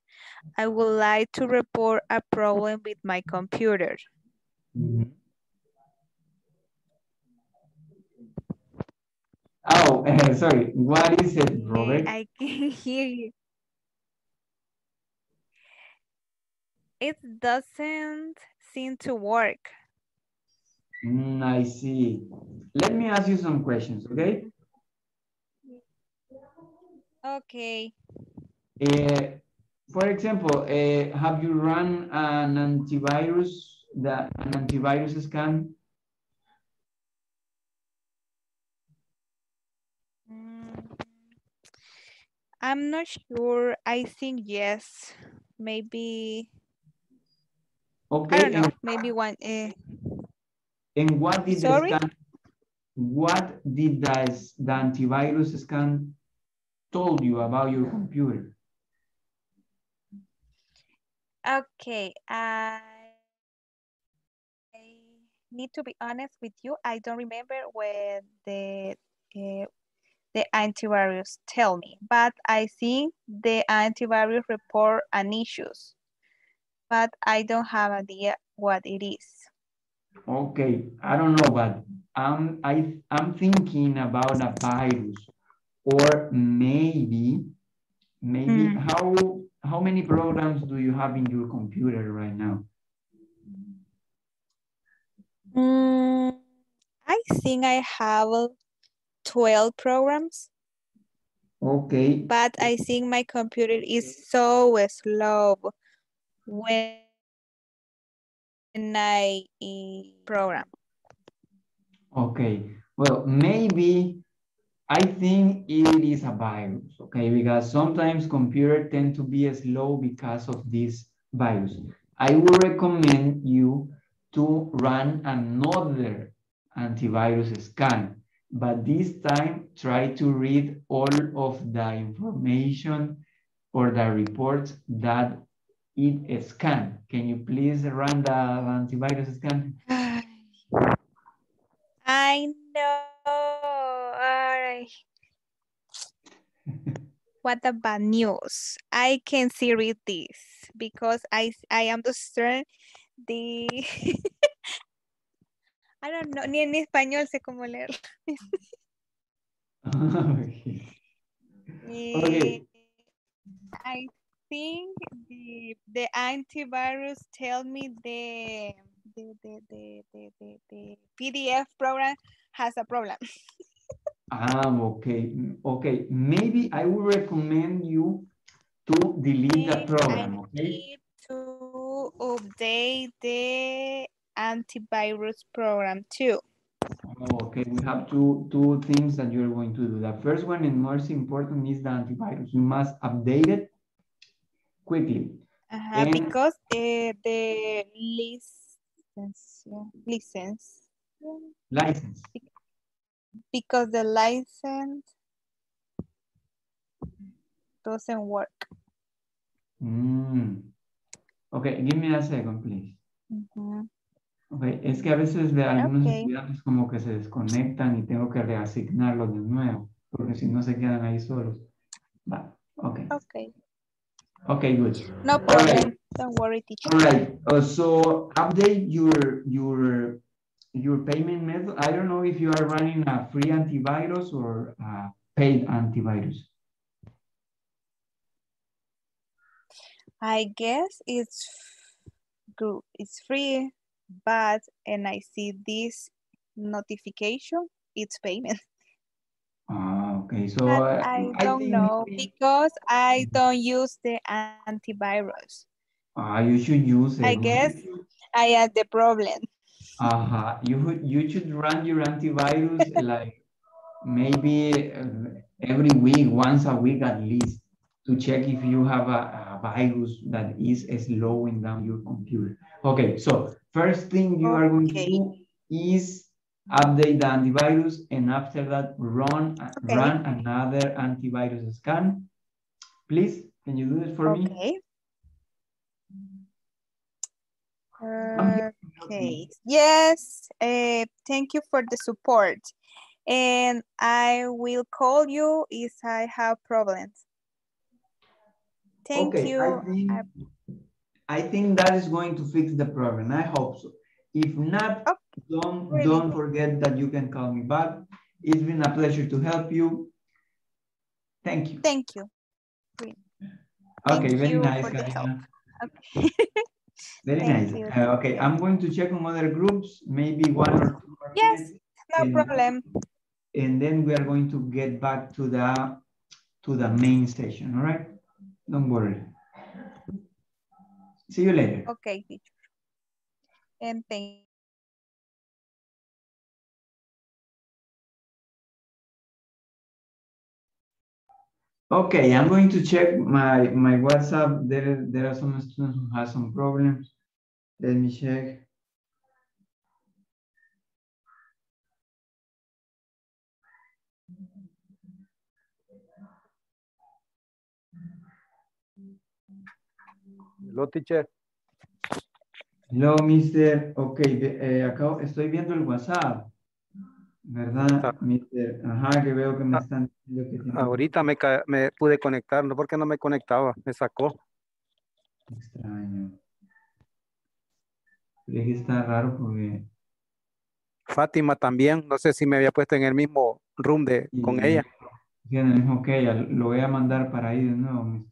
I would like to report a problem with my computer. Mhm. Oh, eh, sorry, what is it, Robert? I can hear you. It doesn't seem to work. Mm, I see. Let me ask you some questions, okay? Okay. Eh, for example, eh, have you run an antivirus, the, an antivirus scan? Mm, I'm not sure. I think yes. Maybe, Okay. I don't know, maybe one. Uh, and what did the scan, what did the, the antivirus scan told you about your computer? okay. I I need to be honest with you. I don't remember when the uh, the antivirus tell me, but I think the antivirus report an issues, but I don't have idea what it is. Okay, I don't know, but I'm, I, I'm thinking about a virus or maybe, maybe Mm. how, how many programs do you have in your computer right now? Mm, I think I have 12 programs, Okay, but I think my computer is so slow when Eh, program. okay. Well, maybe I think it is a virus, okay? Because sometimes computers tend to be slow because of this virus. I would recommend you to run another antivirus scan, but this time try to read all of the information or the reports that it a scan. Can you please run the antivirus scan? I know. All right. what about news? I can see read this because I I understand the I don't know, ni en español sé cómo leerlo. Okay. I think the the antivirus tell me the the the the, the, the, the PDF program has a problem. Ah, okay, okay. Maybe I would recommend you to delete the program, okay? Need to update the antivirus program too. Oh, Okay, we have two, two things that you're going to do. The first one and most important is the antivirus. You must update it quickly. Uh-huh, And- because the license license License. because the license doesn't work. Mm. Okay, give me a second, please. Okay, es que a veces de algunos Ok. estudiantes como que se desconectan y tengo que reasignarlos de nuevo, porque si no se quedan ahí solos. Va, okay. Okay, Okay, good. no problem. right. Don't worry, teacher. All right, uh, so update your, your, your payment method. I don't know if you are running a free antivirus or a paid antivirus. I guess it's good. It's free, but and I see this notification. It's payment. Ah, okay, so. Uh, I don't think know because I don't use the antivirus. Ah, you should use it. I guess I had the problem. Uh-huh. You, you should run your antivirus like maybe uh, every week, once a week at least, to check if you have a, a virus that is slowing down your computer. Okay, so first thing you are going to do is update the antivirus and after that run, Okay. run another antivirus scan. Please, can you do this for me? Okay. Okay. Yes. Uh, thank you for the support. And I will call you if I have problems. Thank Okay, you. I think, I think that is going to fix the problem. I hope so. If not, don't, really don't forget that you can call me back. It's been a pleasure to help you. Thank you. Thank you. Okay, Thank very you nice, for the help. Karina. Okay. Very Thank nice. Uh, okay, I'm going to check on other groups, maybe one or two. Yes, minutes, no and- problem. And then we are going to get back to the, to the main session, all right? Don't worry. See you later. Okay, teacher. And thank Okay, I'm going to check my, my WhatsApp. There, there are some students who have some problems. Let me check. Hello, teacher. Hello, mister. Ok, eh, acabo, estoy viendo el WhatsApp. ¿Verdad, mister? Ajá, que veo que me están que tienen- Ahorita me, pude conectar, no porque no me conectaba, me sacó. Extraño. Es que está raro porque... Fátima también, no sé si me había puesto en el mismo room de, con Sí, ella. Tiene el mismo que ella. Lo voy a mandar para ahí de nuevo.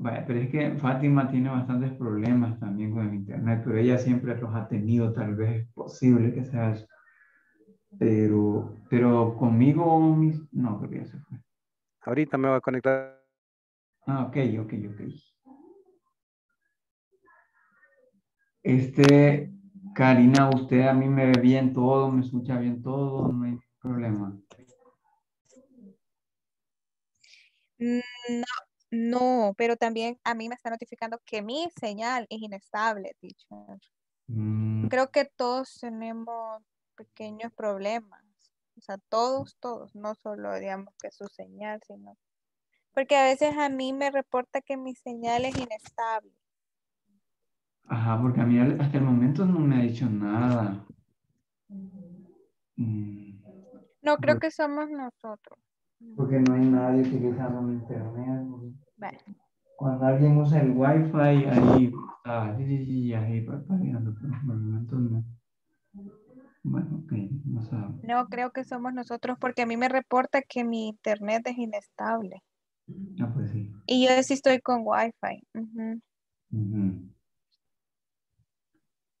Vaya, pero es que Fátima tiene bastantes problemas también con el internet, pero ella siempre los ha tenido, tal vez es posible que sea eso. Pero, pero conmigo, mis- no, creo que ya se fue. Ahorita me voy a conectar. Ah, ok, ok, ok. Este, Karina, usted a mí me ve bien todo, me escucha bien todo, no hay problema. Mm, No, no, pero también a mí me está notificando que mi señal es inestable, teacher. Mm, Creo que todos tenemos pequeños problemas. O sea, todos, todos, no solo digamos que su señal, sino. Porque a veces a mí me reporta que mi señal es inestable. Ajá, porque a mí hasta el momento no me ha dicho nada. Mm, No, creo que somos nosotros. Porque no hay nadie utilizando internet. Vale. Cuando alguien usa el wifi, ahí está, sí, sí, sí, ahí parpadeando, pero por el momento no. Bueno, ok, vamos a... No, creo que somos nosotros porque a mí me reporta que mi internet es inestable. Ah, pues sí. Y yo sí estoy con wifi. Ujú. Ujú.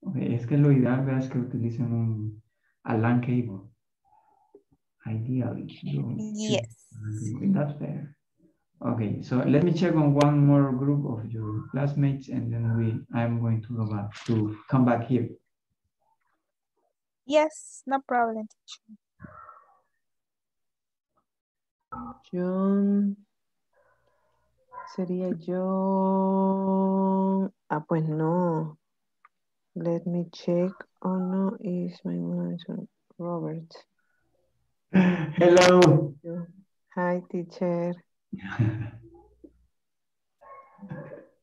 Ok, es que lo ideal veas que utilicen un a LAN cable. Ideally. Yes. That's better. Okay, so let me check on one more group of your classmates and then we I'm going to go back to come back here. Yes, no problem. John. Sería yo. Ah, pues no. Let me check. Oh no, is my manager Robert. Hello. Hi, teacher.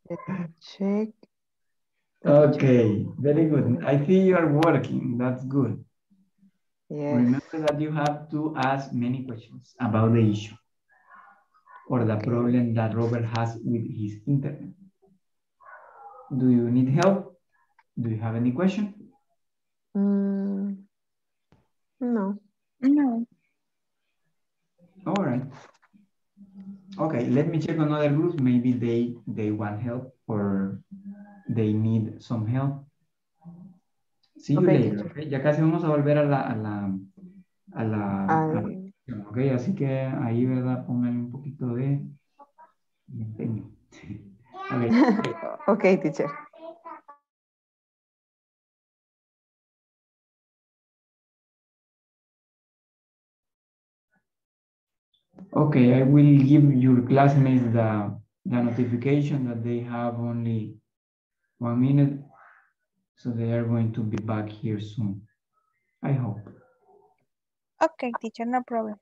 Let me check. Okay, very good. I see you are working. That's good. Yes. Remember that you have to ask many questions about the issue or the problem that Robert has with his internet. Do you need help? Do you have any question? Mm, no. No. All right. Okay, let me check another group. Maybe they they want help or they need some help. See you Okay, later. okay? Ya casi vamos a volver a la a la a la, a la Ay. sesión, ok, así que ahí, ¿verdad? Pónganle un poquito de de empeño. Ok, okay, teacher. Okay, I will give your classmates the, the notification that they have only one minute. So they are going to be back here soon. I hope. Okay, teacher, no problem.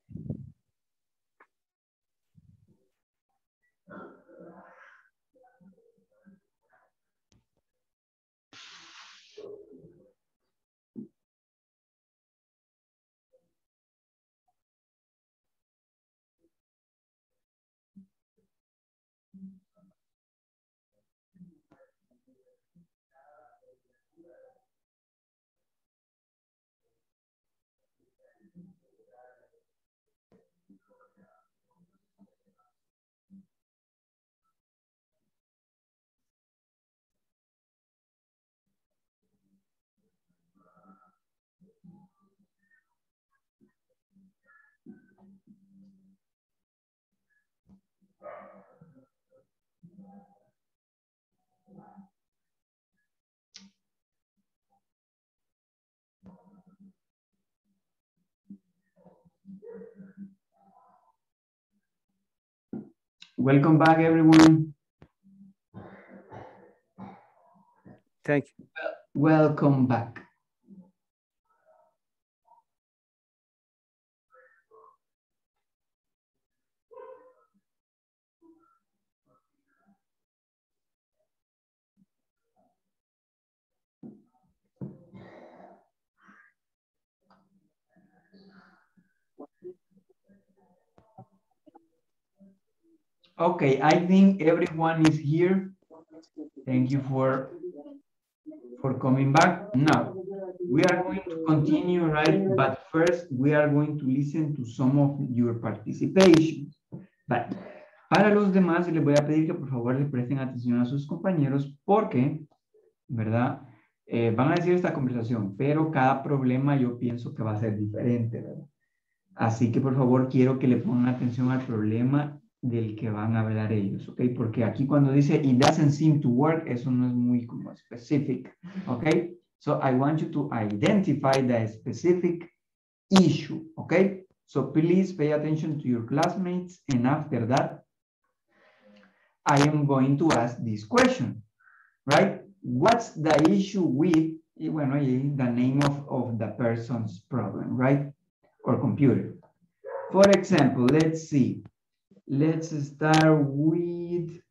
Welcome back, everyone. Thank you. Welcome back. Okay, I think everyone is here. Thank you for for coming back. Now, we are going to continue, right? But first, we are going to listen to some of your participation. Vale. Para los demás, les voy a pedir que por favor le presten atención a sus compañeros porque, ¿verdad? Eh, van a decir esta conversación, pero cada problema yo pienso que va a ser diferente, ¿verdad? Así que por favor quiero que le pongan atención al problema del que van a hablar ellos, ¿ok? Porque aquí cuando dice it doesn't seem to work, eso no es muy como specific, ¿ok? So I want you to identify the specific issue, ¿ok? So please pay attention to your classmates and after that, I am going to ask this question, right? What's the issue with, bueno, the name of, of the person's problem, right? Or computer. For example, let's see. Let's start with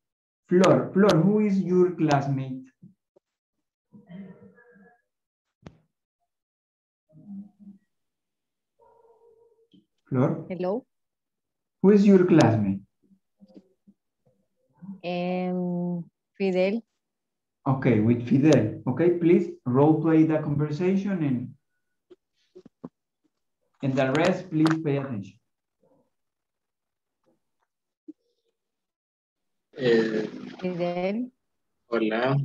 Flor. Flor, who is your classmate? Flor, Hello. who is your classmate? Um, Fidel. Okay, with Fidel. Okay, please role play the conversation and and the rest, please pay attention. Eh, Fidel. hola.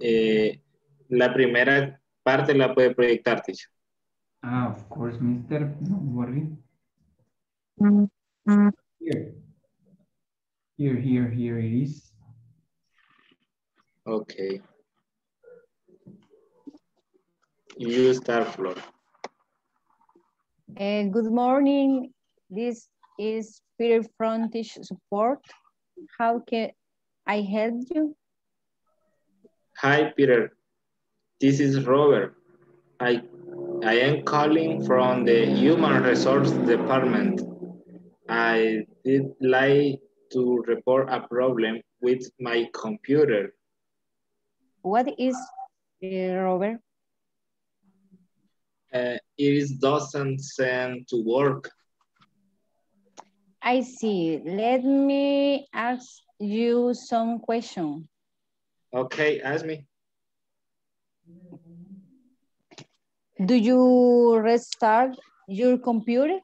Eh, la primera parte la puede proyectar, teacher. Ah, of course, mister. Don't worry. Here. Here, here, here it is. Okay. You start, Flor. Uh, good morning. This is Peter Frontish Support. How can I help you? Hi, Peter. This is Robert. I, I am calling from the Human Resource Department. I did like to report a problem with my computer. What is uh, Robert? Uh, it is doesn't send to work. I see. Let me ask you some question. Okay, ask me. Do you restart your computer?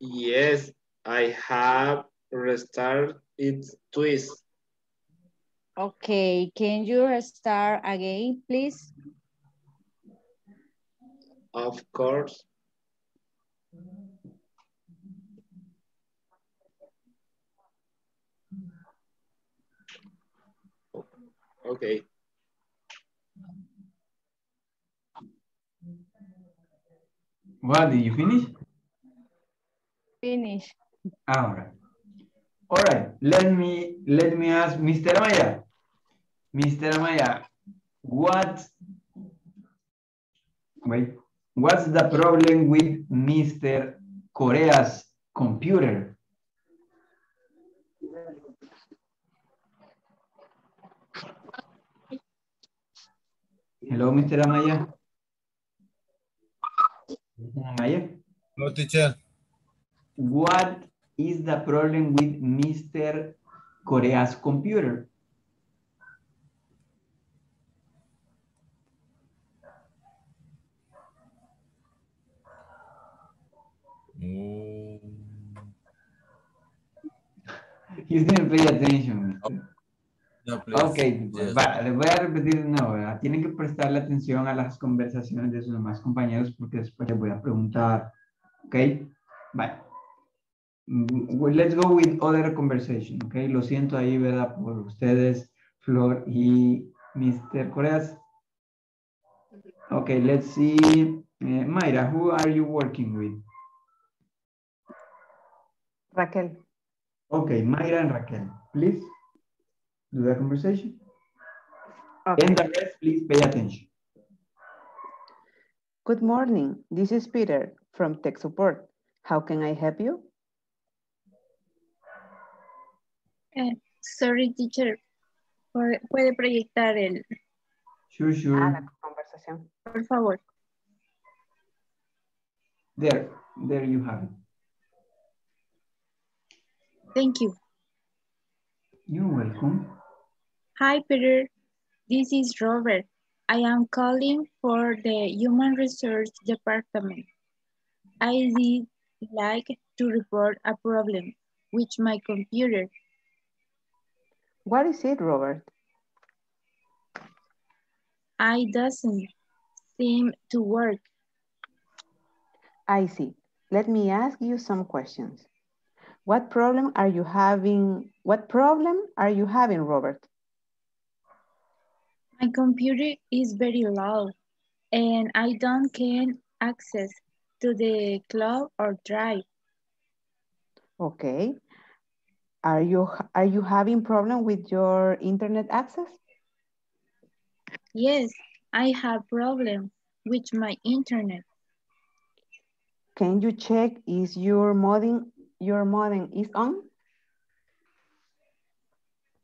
Yes, I have restarted it twice. Okay, can you restart again, please? Of course. Okay. What, did you finish? Finish. Ah, all right. All right, let me, let me ask Mr. Amaya. Mr. Amaya, what, wait, what's the problem with Mr. Korea's computer? Hello, Mr. Amaya. Amaya? No, teacher. What is the problem with Mr. Korea's computer? Mm, You didn't pay attention. Mr. no. Ok, Yes. va, le voy a repetir de nuevo. ¿verdad? Tienen que prestarle atención a las conversaciones de sus demás compañeros porque después les voy a preguntar. Ok, vale. Mm, Let's go with other conversation. Ok, lo siento ahí, ¿verdad? Por ustedes, Flor y Mr. Coreas. Ok, let's see. Eh, Mayra, who are you working with? Raquel. Okay, Mayra and Raquel, please do the conversation. Okay. And the rest, please pay attention. Good morning. This is Peter from Tech Support. How can I help you? Eh, sorry, teacher. ¿Puede puede proyectar el, Sure, sure. Ah, la conversación. por favor? There, there you have it. Thank you. You're welcome. Hi, Peter. This is Robert. I am calling for the Human Resource Department. I did like to report a problem with my computer. What is it, Robert? I doesn't seem to work. I see. Let me ask you some questions. What problem are you having? What problem are you having, Robert? My computer is very loud and I don't can access to the cloud or drive. Okay. Are you are you having problem with your internet access? Yes, I have problem with my internet. can you check is your modem, your modem is on?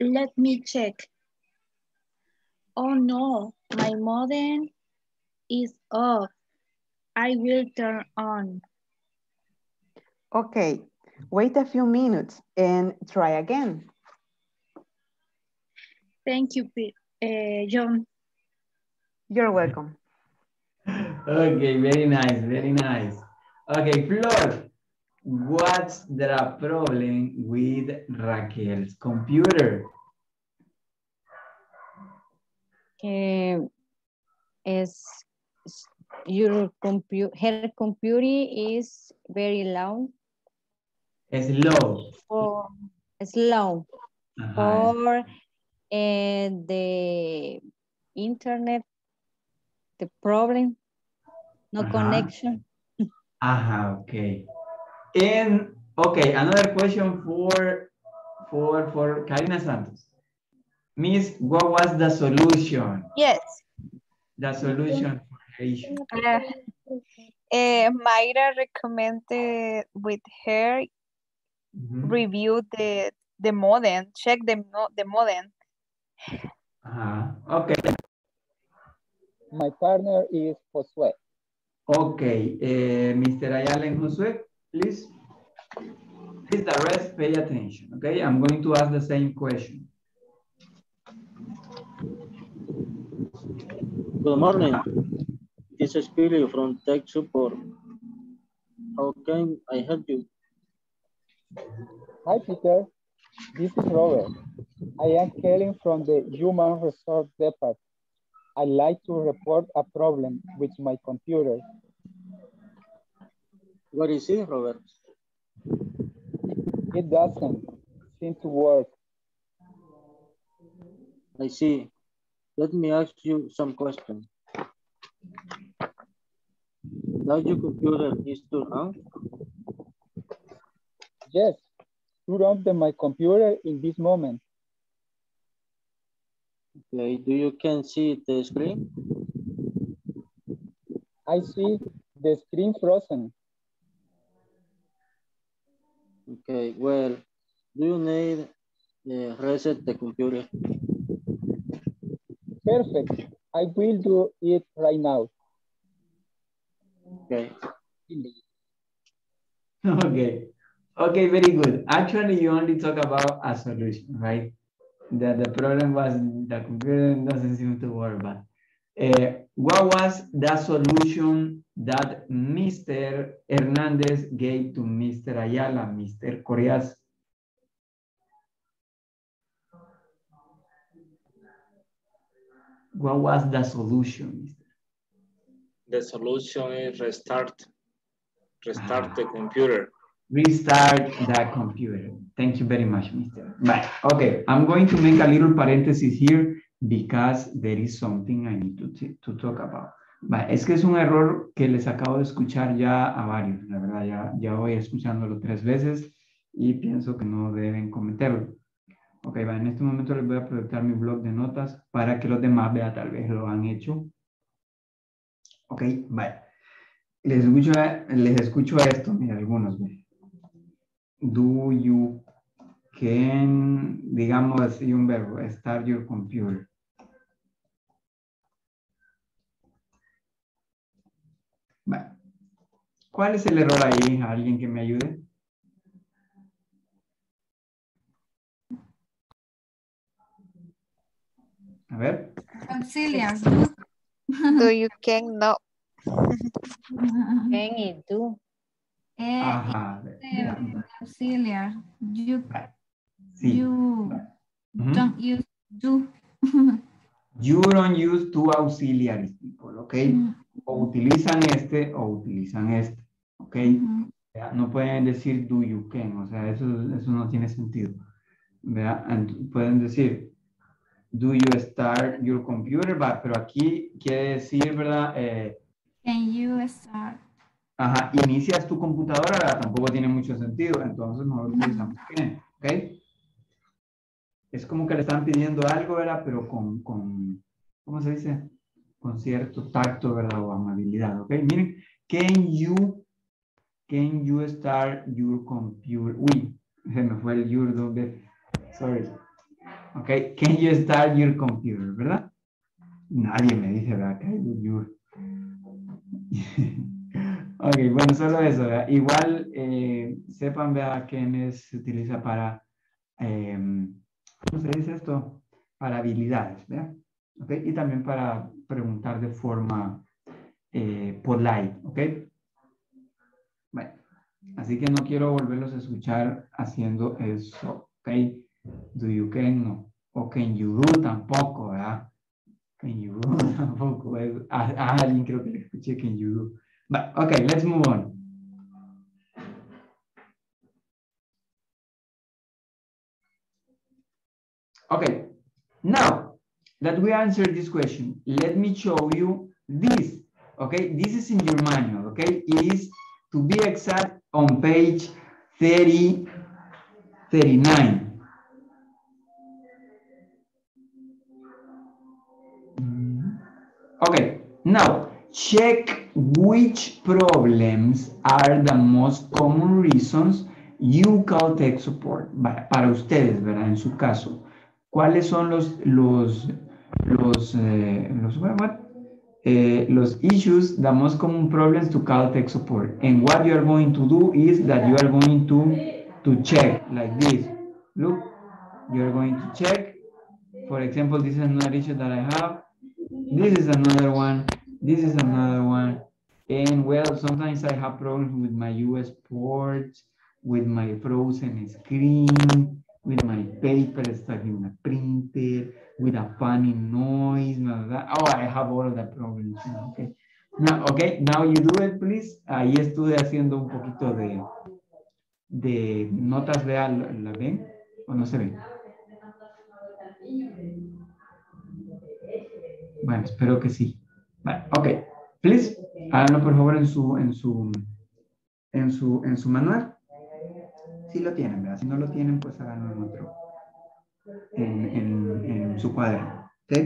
Let me check. Oh no, my modem is off. I will turn on. Okay, wait a few minutes and try again. Thank you, uh, John. You're welcome. Okay, very nice, very nice. Okay, Flor, what's the problem with Raquel's computer? Eh, your computer, her computer is very loud Slow. or slow Ajá. or eh, the internet, the problem, no Ajá. connection. Aha, okay. And okay, another question for for for Karina Santos. Miss, what was the solution? Yes. The solution for her issue. Uh, uh, Mayra recommended with her Mhm. review the the modem, check the mo- the modem. Ajá, okay. My partner is Josué. Okay, uh, Mr. Ayala and Josue, please. Please, the rest pay attention, okay? I'm going to ask the same question. Good morning. This is Billy from Tech Support. How can I help you? Hi, Peter. This is Robert. I am calling from the Human Resource Department. I'd like to report a problem with my computer. What is it, Robert? It doesn't seem to work. I see. Let me ask you some questions. Does your computer is turned on? Yes, turn on the, my computer in this moment. Okay, do you can see the screen? I see the screen frozen. Okay, well, do you need uh, reset the computer? Perfect. I will do it right now. Okay. Okay. Okay, very good. Actually, you only talk about a solution, right? That the problem was the computer doesn't seem to work, but uh, what was the solution that Mr. Hernandez gave to Mr. Ayala, Mr. Correas? What was the solution? The solution is restart, restart the computer. Restart the computer. Thank you very much, Mr. Right. Okay, I'm going to make a little parenthesis here because there is something I need to, to talk about. Es que es un error que les acabo de escuchar ya a varios, la verdad, ya, ya voy escuchándolo tres veces y pienso que no deben cometerlo. Ok, va, en este momento les voy a proyectar mi blog de notas para que los demás vean, tal vez lo han hecho. Ok, vale. Les escucho, les escucho esto, mira, algunos, ve. Do you can, digamos así un verbo, start your computer. Vale. ¿Cuál es el error ahí? ¿Alguien que me ayude? A ver. Auxiliar. Do you can no? Can it do? Eh, Ajá. auxiliar. You, Sí. you don't use do. You don't use two auxiliaries people, ¿ok? O utilizan este o utilizan este, ¿ok? No pueden decir do you can, o sea, eso, eso no tiene sentido. And pueden decir do you start your computer, pero aquí quiere decir, ¿verdad? Eh, Can you start? Ajá, inicias tu computadora, ¿verdad? tampoco tiene mucho sentido, entonces no lo utilizamos bien, ¿ok? Es como que le están pidiendo algo, ¿verdad? Pero con, con, ¿cómo se dice? Con cierto tacto, ¿verdad? O amabilidad, ¿ok? Miren, can you can you start your computer? Uy, se me fue el your dos. Sorry. Ok, can you start your computer, ¿verdad? Nadie me dice, ¿verdad? Your. ok, bueno, solo eso. Igual eh, sepan, ¿verdad? Que se utiliza para, em, ¿cómo se dice esto? Para habilidades, ¿verdad? Ok, y también para preguntar de forma eh, polite, ¿ok? Así que no quiero volverlos a escuchar haciendo eso, ¿ok? Do you can, no. O can you do tampoco, ¿verdad? Can you do tampoco. A, a alguien creo que le escuché can you do. But, okay, let's move on. Okay, now that we answered this question, let me show you this. Okay, this is in your manual. Okay, it is to be exact on page 30, 39. Okay, now check which problems are the most common reasons you call tech support. Para ustedes, ¿verdad? En su caso, ¿cuáles son los, los, los, eh? Eh, los issues, the most common problems to call tech support? And what you are going to do is that you are going to, to check like this. Look, you are going to check. For example, this is another issue that I have. This is another one. This is another one. And well, sometimes I have problems with my US ports, with my frozen screen, with my paper in the printer, with a funny noise. blah, blah. Oh, I have all of the problems. Okay. Now, okay, now you do it, please. Ahí estuve haciendo un poquito de, de notas, vean, ¿la ven? ¿O no se ven? Bueno, espero que sí. Vale, ok. Please, háganlo por favor en su, en su, en su, en su manual. Si lo tienen, ¿verdad? Si no lo tienen, pues háganlo en otro, en, su cuaderno. ¿Ok?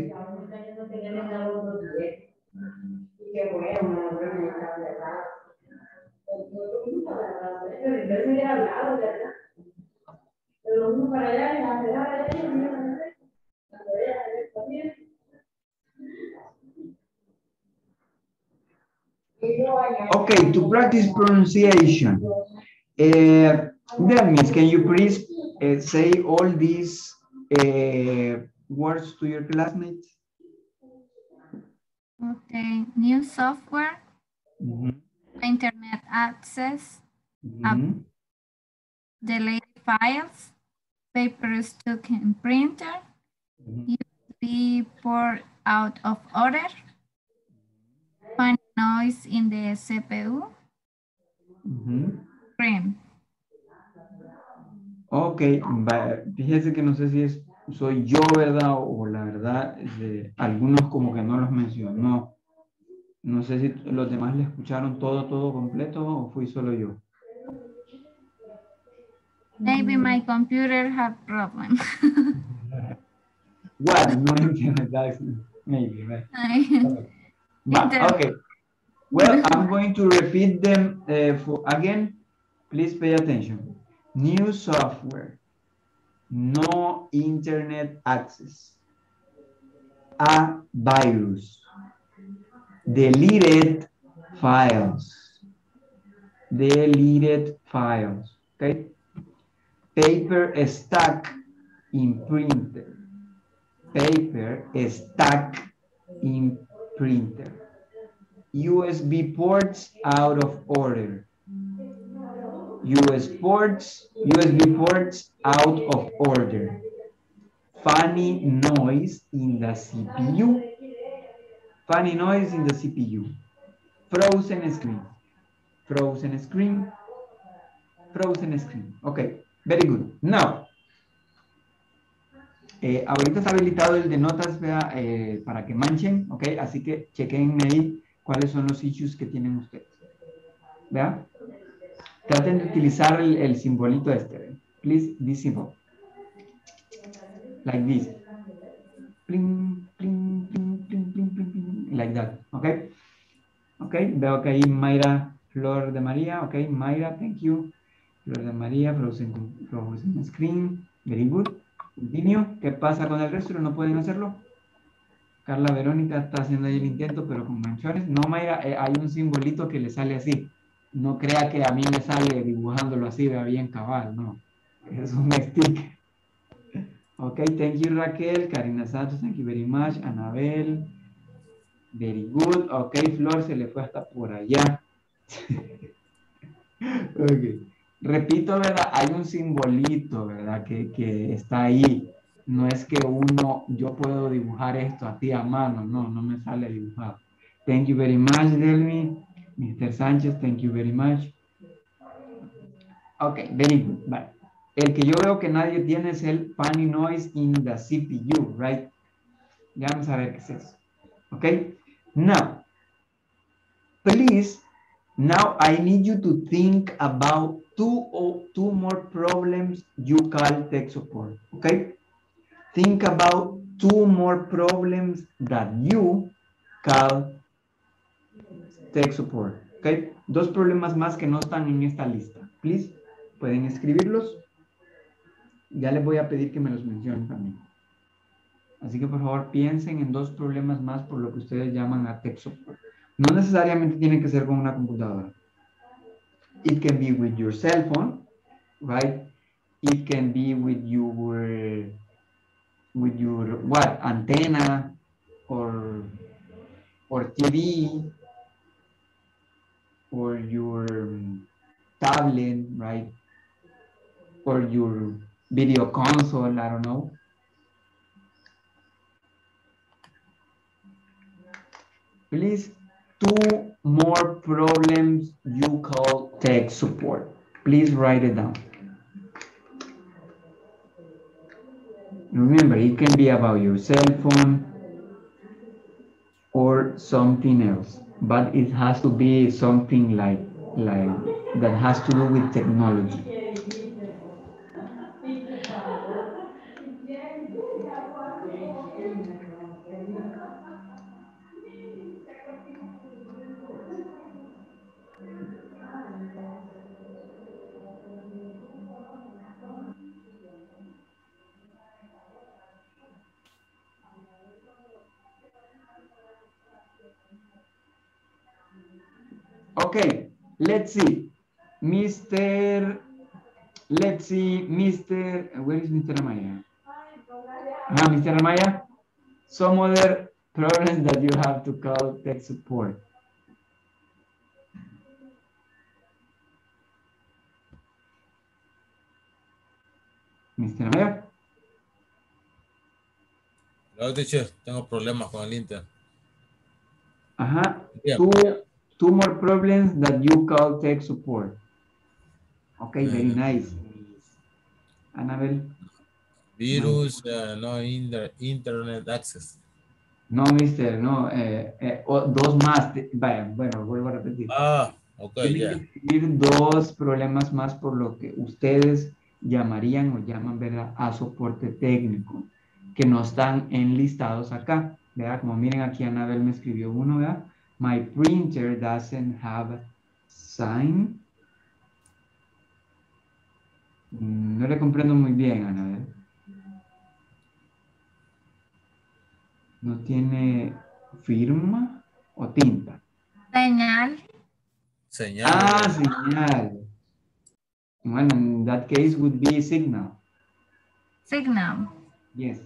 Okay, to practice pronunciation. Uh, that means, can you please uh, say all these uh, words to your classmates? Okay, new software, Mhm, internet access, mhm. delete files, paper stuck in printer, USB port out of order, funny noise in the CPU, Ujú. screen. Ok, va- fíjese que no sé si es soy yo, ¿verdad? O la verdad, de, algunos como que no los mencionó. No sé si los demás le escucharon todo, todo completo o fui solo yo. Maybe my computer have problem. What? No entiendo, that's maybe, right? Okay. Well, I'm going to repeat them uh, for, again. Please pay attention. New software. No internet access. A virus. Deleted files. Deleted files. Okay. Paper stuck in printer. Paper stuck in printer. USB ports out of order. US ports, USB ports out of order. Funny noise in the CPU. Funny noise in the CPU. Frozen screen. Frozen screen. Frozen screen. Okay, very good. Now, eh, ahorita está habilitado el de notas eh, para que manchen, ok, así que chequen ahí cuáles son los issues que tienen ustedes. ¿Vea? Traten de utilizar el, el simbolito este. Please, this symbol. Like this. Pling, pling, pling, like that. ¿Ok? Ok, veo que ahí Mayra Flor de María, ok. Mayra, thank you. Flor de María, frozen, frozen screen. Very good. Continue. ¿Qué pasa con el resto? ¿No pueden hacerlo? Carla Verónica está haciendo ahí el intento, pero con manchones. No, Mayra, eh, hay un simbolito que le sale así. No crea que a mí me sale dibujándolo así, vea bien cabal, no. Es un stick. Ok, thank you Raquel, Karina Santos, thank you very much, Anabel, very good. Ok, Flor se le fue hasta por allá. ok. Repito, ¿verdad? Hay un simbolito, ¿verdad? Que, que está ahí. No es que uno, yo puedo dibujar esto a ti a mano, no, no me sale dibujado. Thank you very much, Delmi. Mr. Sánchez, thank you very much. Ok, very good. Vale. El que yo veo que nadie tiene es el funny noise in the CPU, right? Ya vamos a ver qué es eso. Ok, now, please, now I need you to think about two or two more problems you call tech support. Okay, think about two more problems that you call tech support. Okay, dos problemas más que no están en esta lista. Please, pueden escribirlos. Ya les voy a pedir que me los mencionen también. Así que por favor piensen en dos problemas más por lo que ustedes llaman a tech support. No necesariamente tiene que ser con una computadora. It can be with your cell phone, right? It can be with your with your what antenna or or TV or your um, tablet, right? Or your video console, I don't know. Please, two more problems you call tech support. Please write it down. Remember, it can be about your cell phone or something else, but it has to be something like, like that has to do with technology. Let's see. Mr. Let's see, Mr. Where is Mr. Amaya? Ah, Mr. Amaya, some other problems that you have to call tech support. Mr. Amaya. Hello, teacher. Tengo problemas con el Inter. Ajá. Yeah. Two, more problems that you call tech support. Okay, very nice. Annabel. Virus, uh, no inter- internet access. No, mister, no. eh, eh, dos más. Vaya, bueno, vuelvo a repetir. Ah, ok, ya. escribir dos problemas más por lo que ustedes llamarían o llaman, ¿verdad? A soporte técnico, que no están enlistados acá, ¿verdad? Como miren aquí, Anabel me escribió uno, ¿verdad? My printer doesn't have sign. Mm, No le comprendo muy bien, Anabel. No tiene firma o tinta. Señal. Señal. Ah, señal. Well, in that case would be signal. Signal. Yes.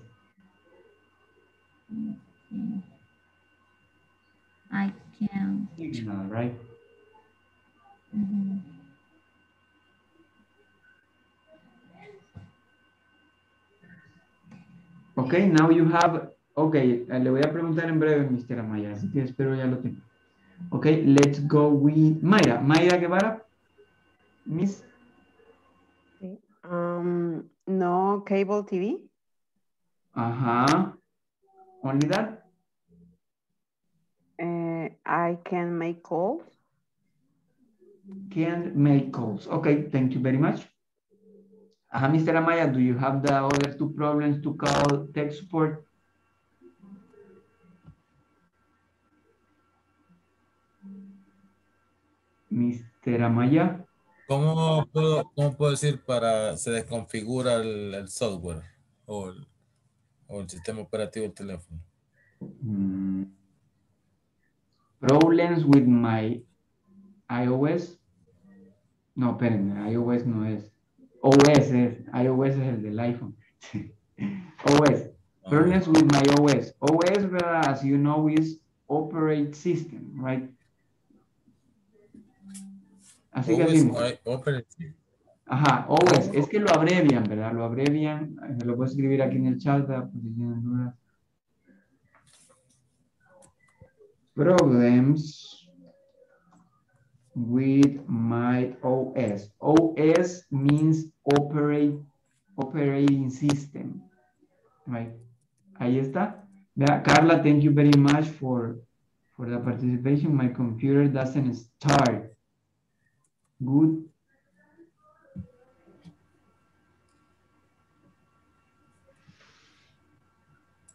I can. Signal, right? Mhm. Okay, now you have, okay, eh, le voy a preguntar en breve, Mr. Amaya, así que espero ya lo tenga. Okay, let's go with Mayra. Mayra Guevara. Miss, Um, no cable TV. ajá. Only that? Uh, I can make calls. Can't make calls. Okay, thank you very much. Ajá, Mr. Amaya, do you have the other two problems to call tech support? Mr. Amaya. ¿Cómo puedo, cómo puedo decir para se desconfigura el, el software o el, o el sistema operativo del teléfono? Mm. Problems with my iOS. No, espérenme, iOS no es. OS es, iOS es el del iPhone. OS. Problems with my OS. OS, ¿verdad? As you know, is operate system, right? Así que así. Ajá, OS. Es que lo abrevian, ¿verdad? Lo abrevian. Me lo puedo escribir aquí en el chat, ¿verdad? Si tienen dudas. Problems with my OS. OS means operate, operating system. Right. Ahí está. Vea, Carla, thank you very much for, for the participation. My computer doesn't start. Good.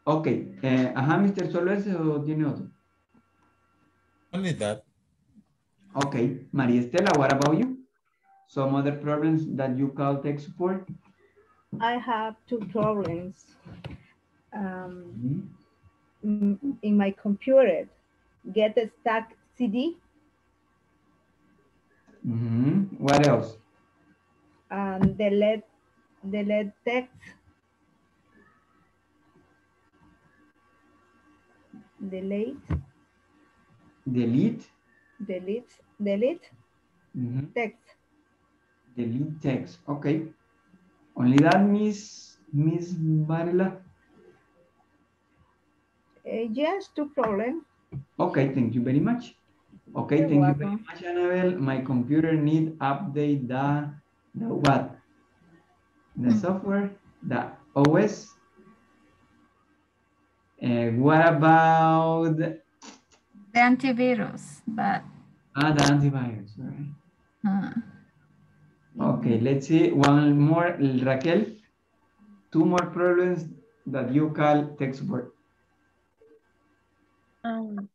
Ok. eh, ajá, Mr. ¿Solo ese o tiene otro? Only that. Okay, Maria Estela, what about you? Some other problems that you call tech support? I have two problems. Um, mm, in my computer, get a stuck CD Mhm. What else? and delete, delete text. Delete, Delete. delete, delete Mhm. text. Delete text. Okay. Only that, Miss Miss Varela. Uh, yes, two problems. Okay, thank you very much. Okay, You're thank you very much, Annabelle. My computer need update the the what? The software, the OS. And what about The antivirus, but ah, the antivirus? All right. uh, Okay, let's see one more, Raquel. Two more problems that you call tech support. Um,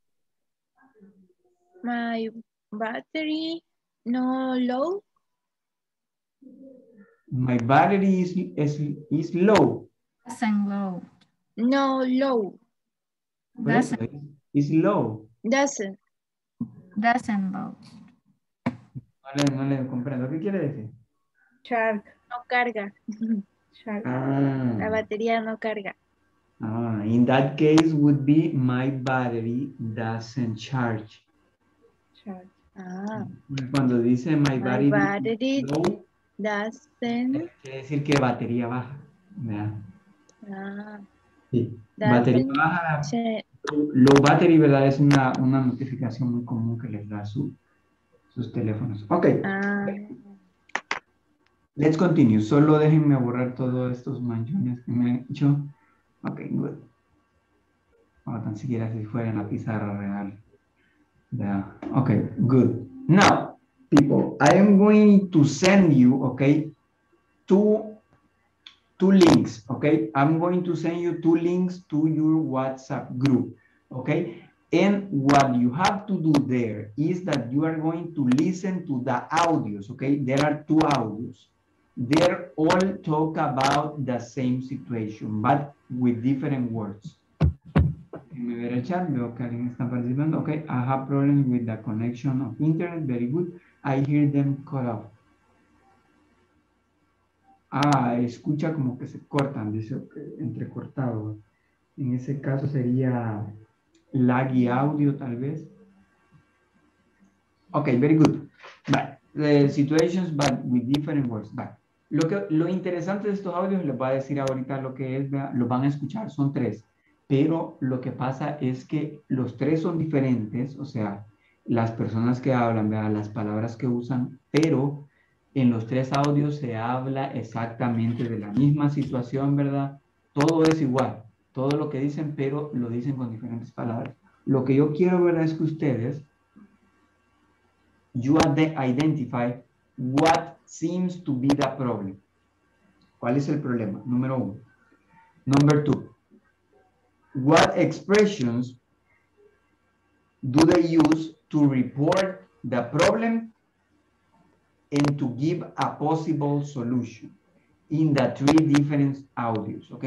my battery no low. My battery is is is low. doesn't low. No low. Por eso, Is low. Doesn't. Doesn't. No le, no le comprendo. ¿Qué quiere decir? Shark. No carga. La Ah, batería no carga. ah, in that case would be my battery doesn't charge. Shark. Ah, Cuando dice my my battery, battery low, doesn't. quiere decir que batería baja. ¿verdad? Ah, Sí. Batería baja, Low battery, ¿verdad? Es una, una notificación muy común que les da su, sus teléfonos. Ok, ah, let's continue. Solo déjenme borrar todos estos manchones que me han hecho. Ok, good. O tan siquiera si fuera en la pizarra real. Yeah. Ok, good. Now, people, I am going to send you, okay, two, two links, okay? I'm going to send you two links to your WhatsApp group, okay? And what you have to do there is that you are going to listen to the audios, okay? There are two audios. They're all talk about the same situation, but with different words. Chat, está. Okay, I have problems with the connection of internet, very good. I hear them cut off. Ah, escucha como que se cortan, dice ok, entrecortado. En ese caso sería lag y audio tal vez. Ok, very good. Vale. The situations, but with different words. Vale. Lo, que, lo interesante de estos audios, les voy a decir ahorita lo que es, vea, lo van a escuchar, son tres. Pero lo que pasa es que los tres son diferentes, o sea, las personas que hablan, vea, las palabras que usan, pero en los tres audios se habla exactamente de la misma situación, ¿verdad? Todo es igual, todo lo que dicen, pero lo dicen con diferentes palabras. Lo que yo quiero, ¿verdad? Es que ustedes, you ide- identify what seems to be the problem. ¿Cuál es el problema? Número uno. Number two, what expressions do they use to report the problem and to give a possible solution in the three different audios, ¿ok?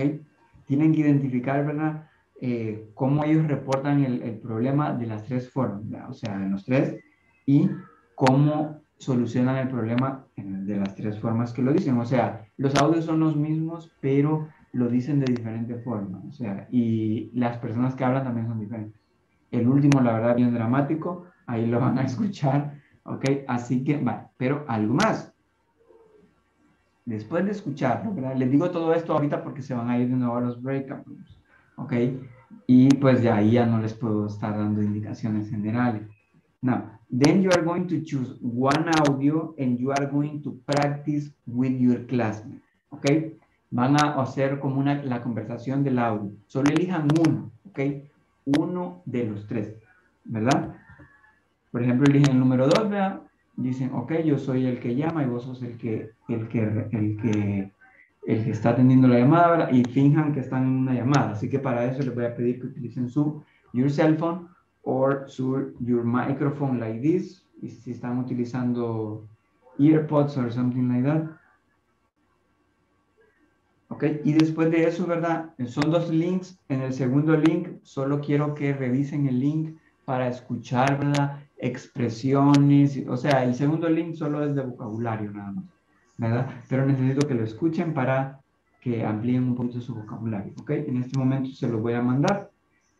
Tienen que identificar, ¿verdad? Eh, cómo ellos reportan el, el, problema de las tres formas, ¿verdad? o sea, en los tres, y cómo solucionan el problema de las tres formas que lo dicen. O sea, los audios son los mismos, pero lo dicen de diferente forma. O sea, y las personas que hablan también son diferentes. El último, la verdad, bien dramático, ahí lo van a escuchar, ¿ok? Así que, vale, pero algo más. Después de escucharlo, ¿verdad? Les digo todo esto ahorita porque se van a ir de nuevo a los breakout rooms, ¿ok? Y pues de ahí ya no les puedo estar dando indicaciones generales. Now, then you are going to choose one audio and you are going to practice with your classmates, ¿ok? Van a hacer como una, la conversación del audio. Solo elijan uno, ¿ok? Uno de los tres, ¿verdad? Por ejemplo, eligen el número dos, ¿verdad? Dicen, ok, yo soy el que llama y vos sos el que, el que, el que, el que está atendiendo la llamada, ¿verdad? Y finjan que están en una llamada. Así que para eso les voy a pedir que utilicen su, your cell phone or su, your microphone like this. Y si están utilizando earpods or something like that. Ok, y después de eso, ¿verdad? Son dos links. En el segundo link, solo quiero que revisen el link para escuchar, ¿verdad? Expresiones, o sea, el segundo link solo es de vocabulario nada más, ¿verdad? Pero necesito que lo escuchen para que amplíen un poquito su vocabulario, ¿ok? En este momento se los voy a mandar.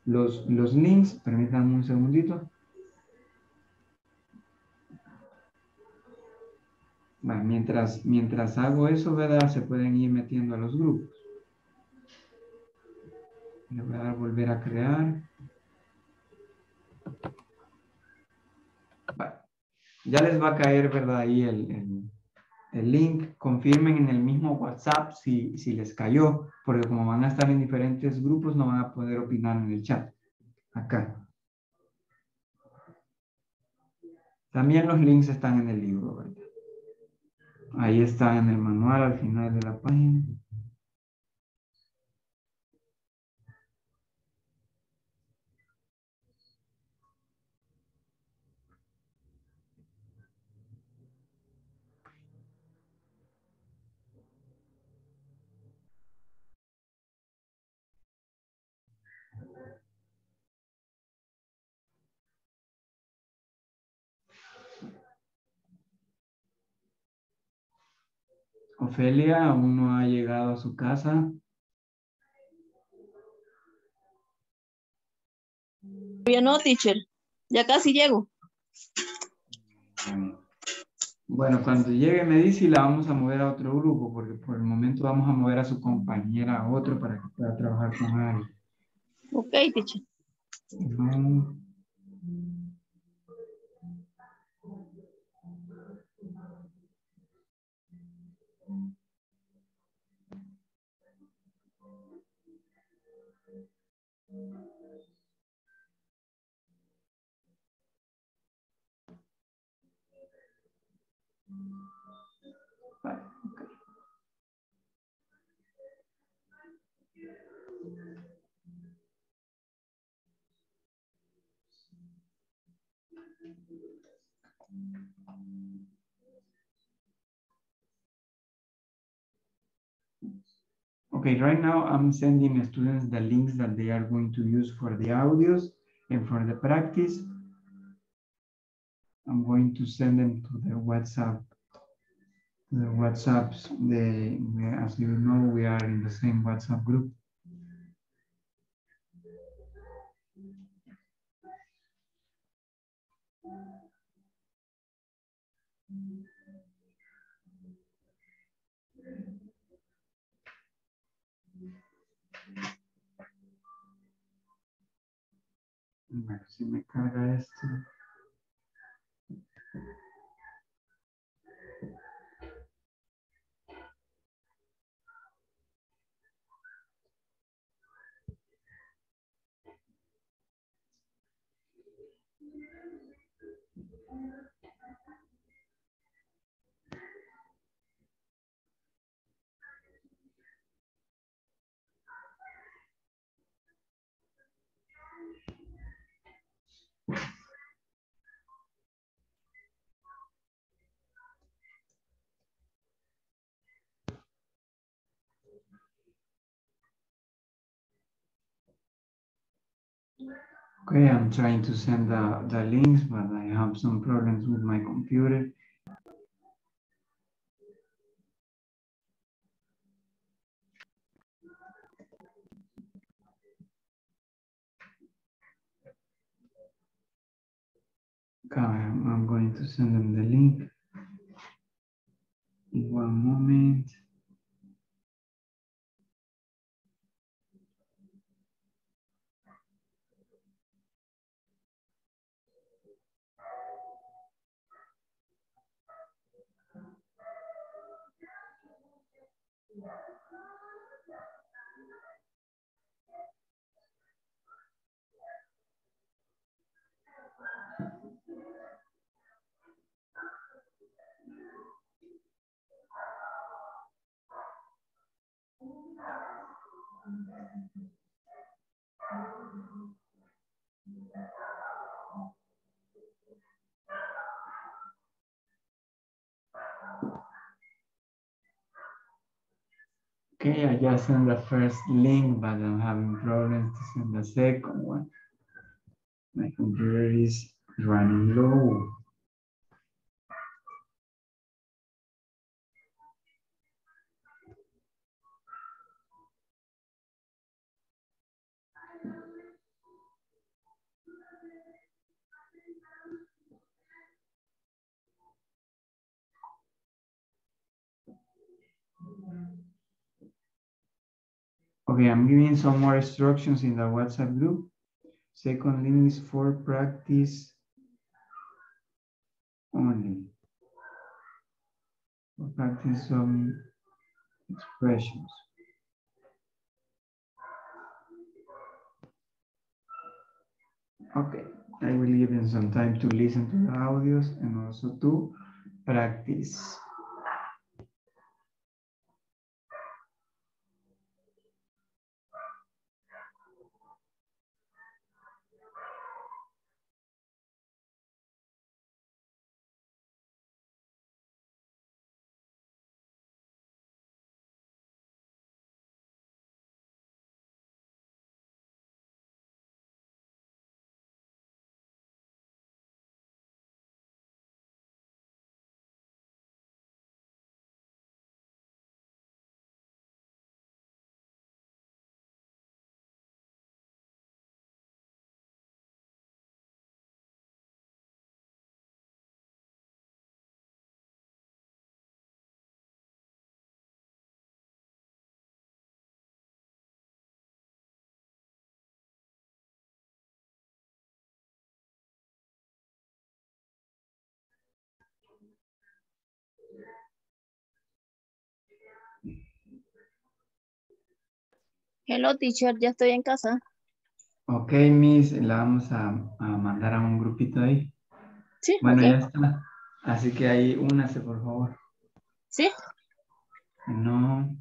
Los, los links, permítanme un segundito. Bueno, mientras, mientras hago eso, ¿verdad? Se pueden ir metiendo a los grupos. Le voy a dar volver a crear. Vale. Ya les va a caer, ¿verdad? Ahí el, el, el, link. Confirmen en el mismo WhatsApp si, si les cayó, porque como van a estar en diferentes grupos, no van a poder opinar en el chat. Acá. También los links están en el libro, ¿verdad? Ahí está en el manual al final de la página. Ofelia aún no ha llegado a su casa. Ya no, teacher. Ya casi llego. Bueno, cuando llegue me dice y la vamos a mover a otro grupo, porque por el momento vamos a mover a su compañera a otro para que pueda trabajar con alguien. Ok, teacher. Okay, right now I'm sending students the links that they are going to use for the audios and for the practice. I'm going to send them to the WhatsApp. The WhatsApps, the, as you know, we are in the same WhatsApp group. A ver si me carga esto. Okay, I'm trying to send the, the links, but I have some problems with my computer. Okay, I'm going to send them the link. In one moment. Okay, I just sent the first link, but I'm having problems to send the second one. My computer is running low. Okay, I'm giving some more instructions in the WhatsApp group. Second link is for practice only. For practice some expressions. Okay, I will give them some time to listen to the audios and also to practice. Hello, teacher, ya estoy en casa. Ok, Miss, la vamos a, mandar a un grupito ahí. Sí. Bueno, ya está. Así que ahí únase, por favor. Sí. No.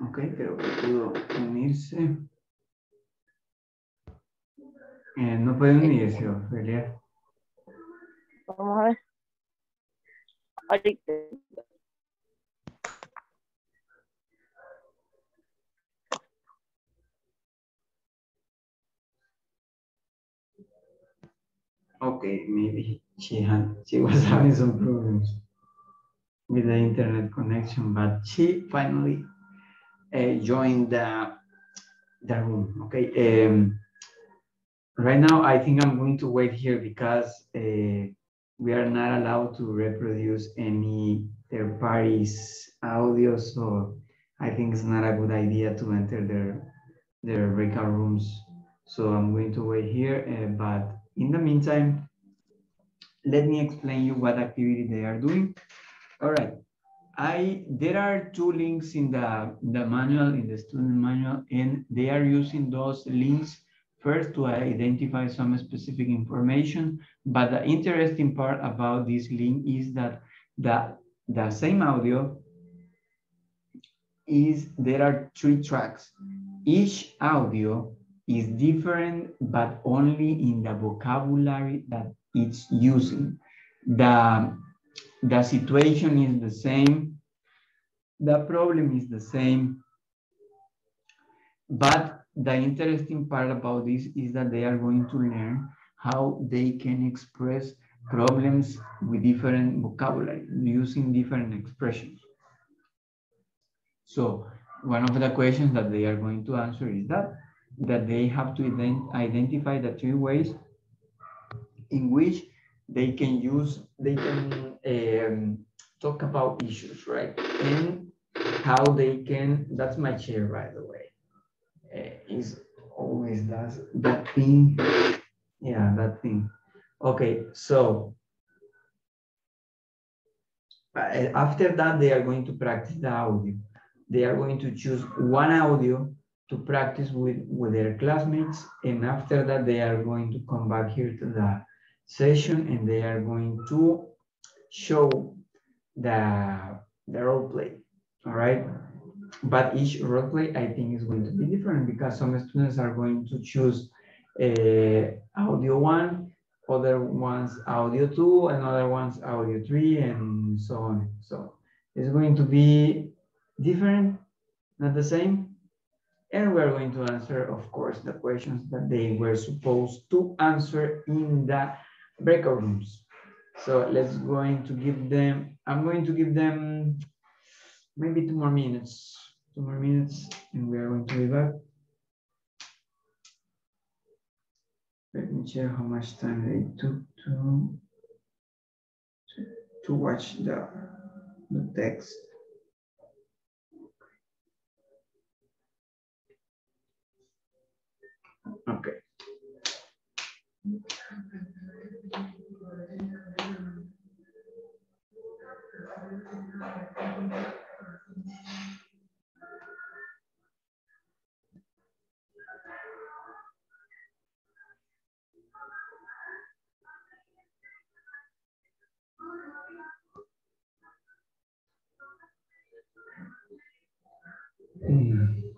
Ok, creo que pudo unirse. Eh, no puede unirse, Ofelia. Vamos a ver. Ahorita. Okay, maybe she had she was having some problems with the internet connection, but she finally uh, joined the the room. Okay. Um, right now, I think I'm going to wait here because uh, we are not allowed to reproduce any third parties audio, so I think it's not a good idea to enter their their breakout rooms. So I'm going to wait here, uh, but in the meantime, let me explain you what activity they are doing. All right. I there are two links in the, the manual, in the student manual, and they are using those links first to identify some specific information. But the interesting part about this link is that the, the same audio is there are three tracks. Each audio is different, but only in the vocabulary that it's using. The, the situation is the same. The problem is the same. But the interesting part about this is that they are going to learn how they can express problems with different vocabulary, using different expressions. So one of the questions that they are going to answer is that that they have to ident identify the three ways in which they can use, they can um, talk about issues, right? And how they can, that's my chair, by the way, uh, is always does that thing. Yeah, that thing. Okay, so uh, after that, they are going to practice the audio. They are going to choose one audio to practice with, with their classmates. And after that, they are going to come back here to the session and they are going to show the, the role play, all right? But each role play, I think, is going to be different because some students are going to choose uh, audio one, other ones audio two, and other ones audio three, and so on. So it's going to be different, not the same. And we're going to answer, of course, the questions that they were supposed to answer in the breakout rooms. So let's going to give them, I'm going to give them maybe two more minutes, two more minutes, and we are going to be back. Let me check how much time they took to, to, to watch the, the text. Okay. Mm.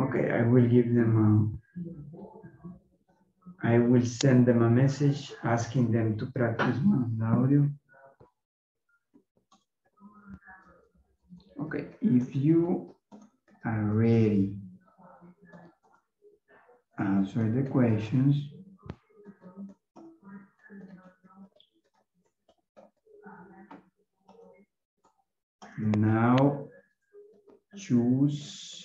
Okay, I will give them a, I will send them a message asking them to practice one of the audio. Okay, if you are ready, answer the questions. Now choose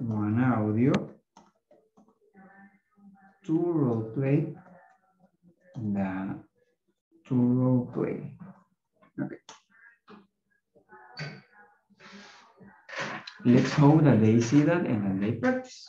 one audio two role play the two role play. Okay. Let's hope that they see that and that they practice.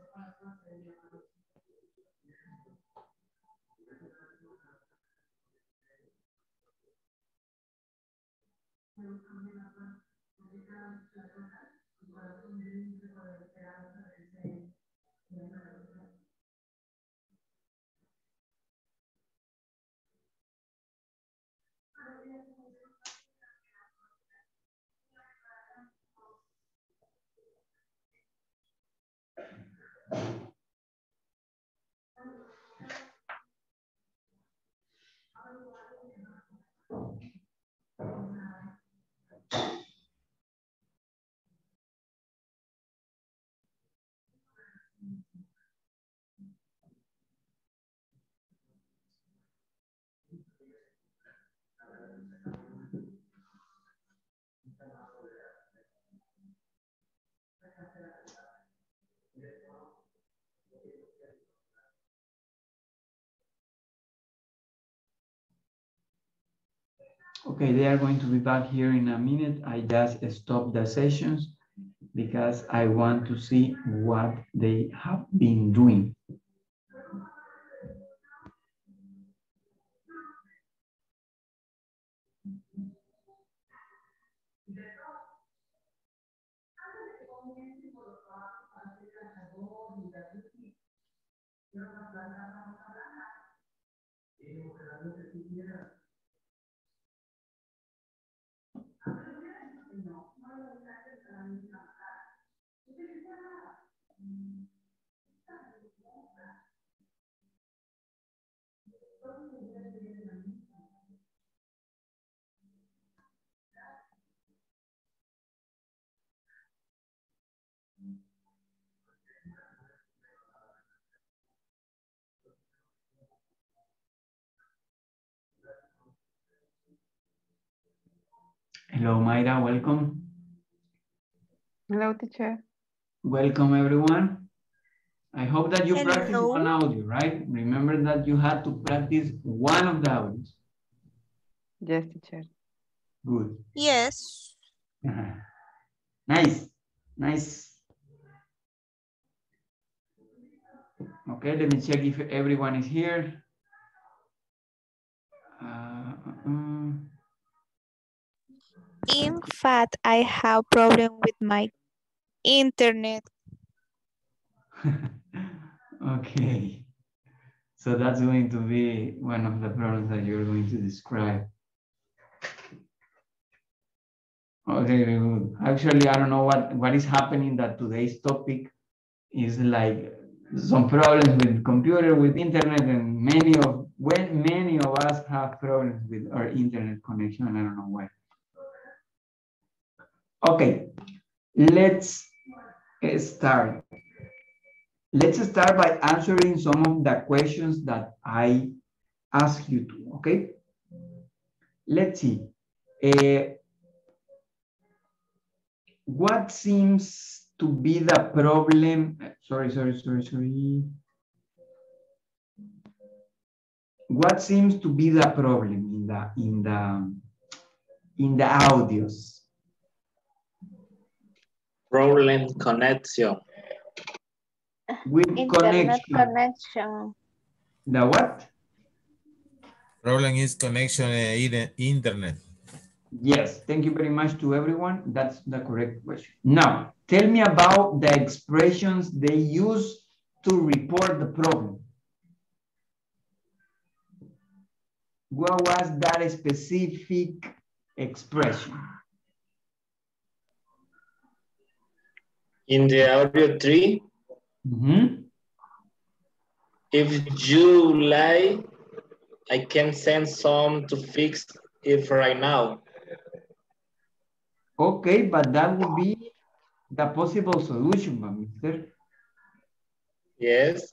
Okay, they are going to be back here in a minute. I just stop the sessions because I want to see what they have been doing. Hello, Mayra, welcome. Hello, teacher. Welcome, everyone. I hope that you practice one audio, right? Remember that you had to practice one of the audios. Yes, teacher. Good. Yes. Nice, nice. Okay, let me check if everyone is here. Uh, uh, uh. In fact, I have problem with my internet. Okay. So that's going to be one of the problems that you're going to describe. Okay, good. Actually, I don't know what, what is happening that today's topic is like some problems with computer, with internet, and many of, when many of us have problems with our internet connection, I don't know why. Okay, let's start. Let's start by answering some of the questions that I asked you to, okay? Let's see. Uh, what seems to be the problem? Sorry, sorry, sorry, sorry. What seems to be the problem in the in the in the audios? Problem connection. With Internet connection. connection. The what? Problem is connection uh, in internet. Yes, thank you very much to everyone. That's the correct question. Now, tell me about the expressions they use to report the problem. What was that specific expression? In the audio tree, Mhm. if you lie, I can send some to fix it right now. Okay, but that would be the possible solution, mister. Yes.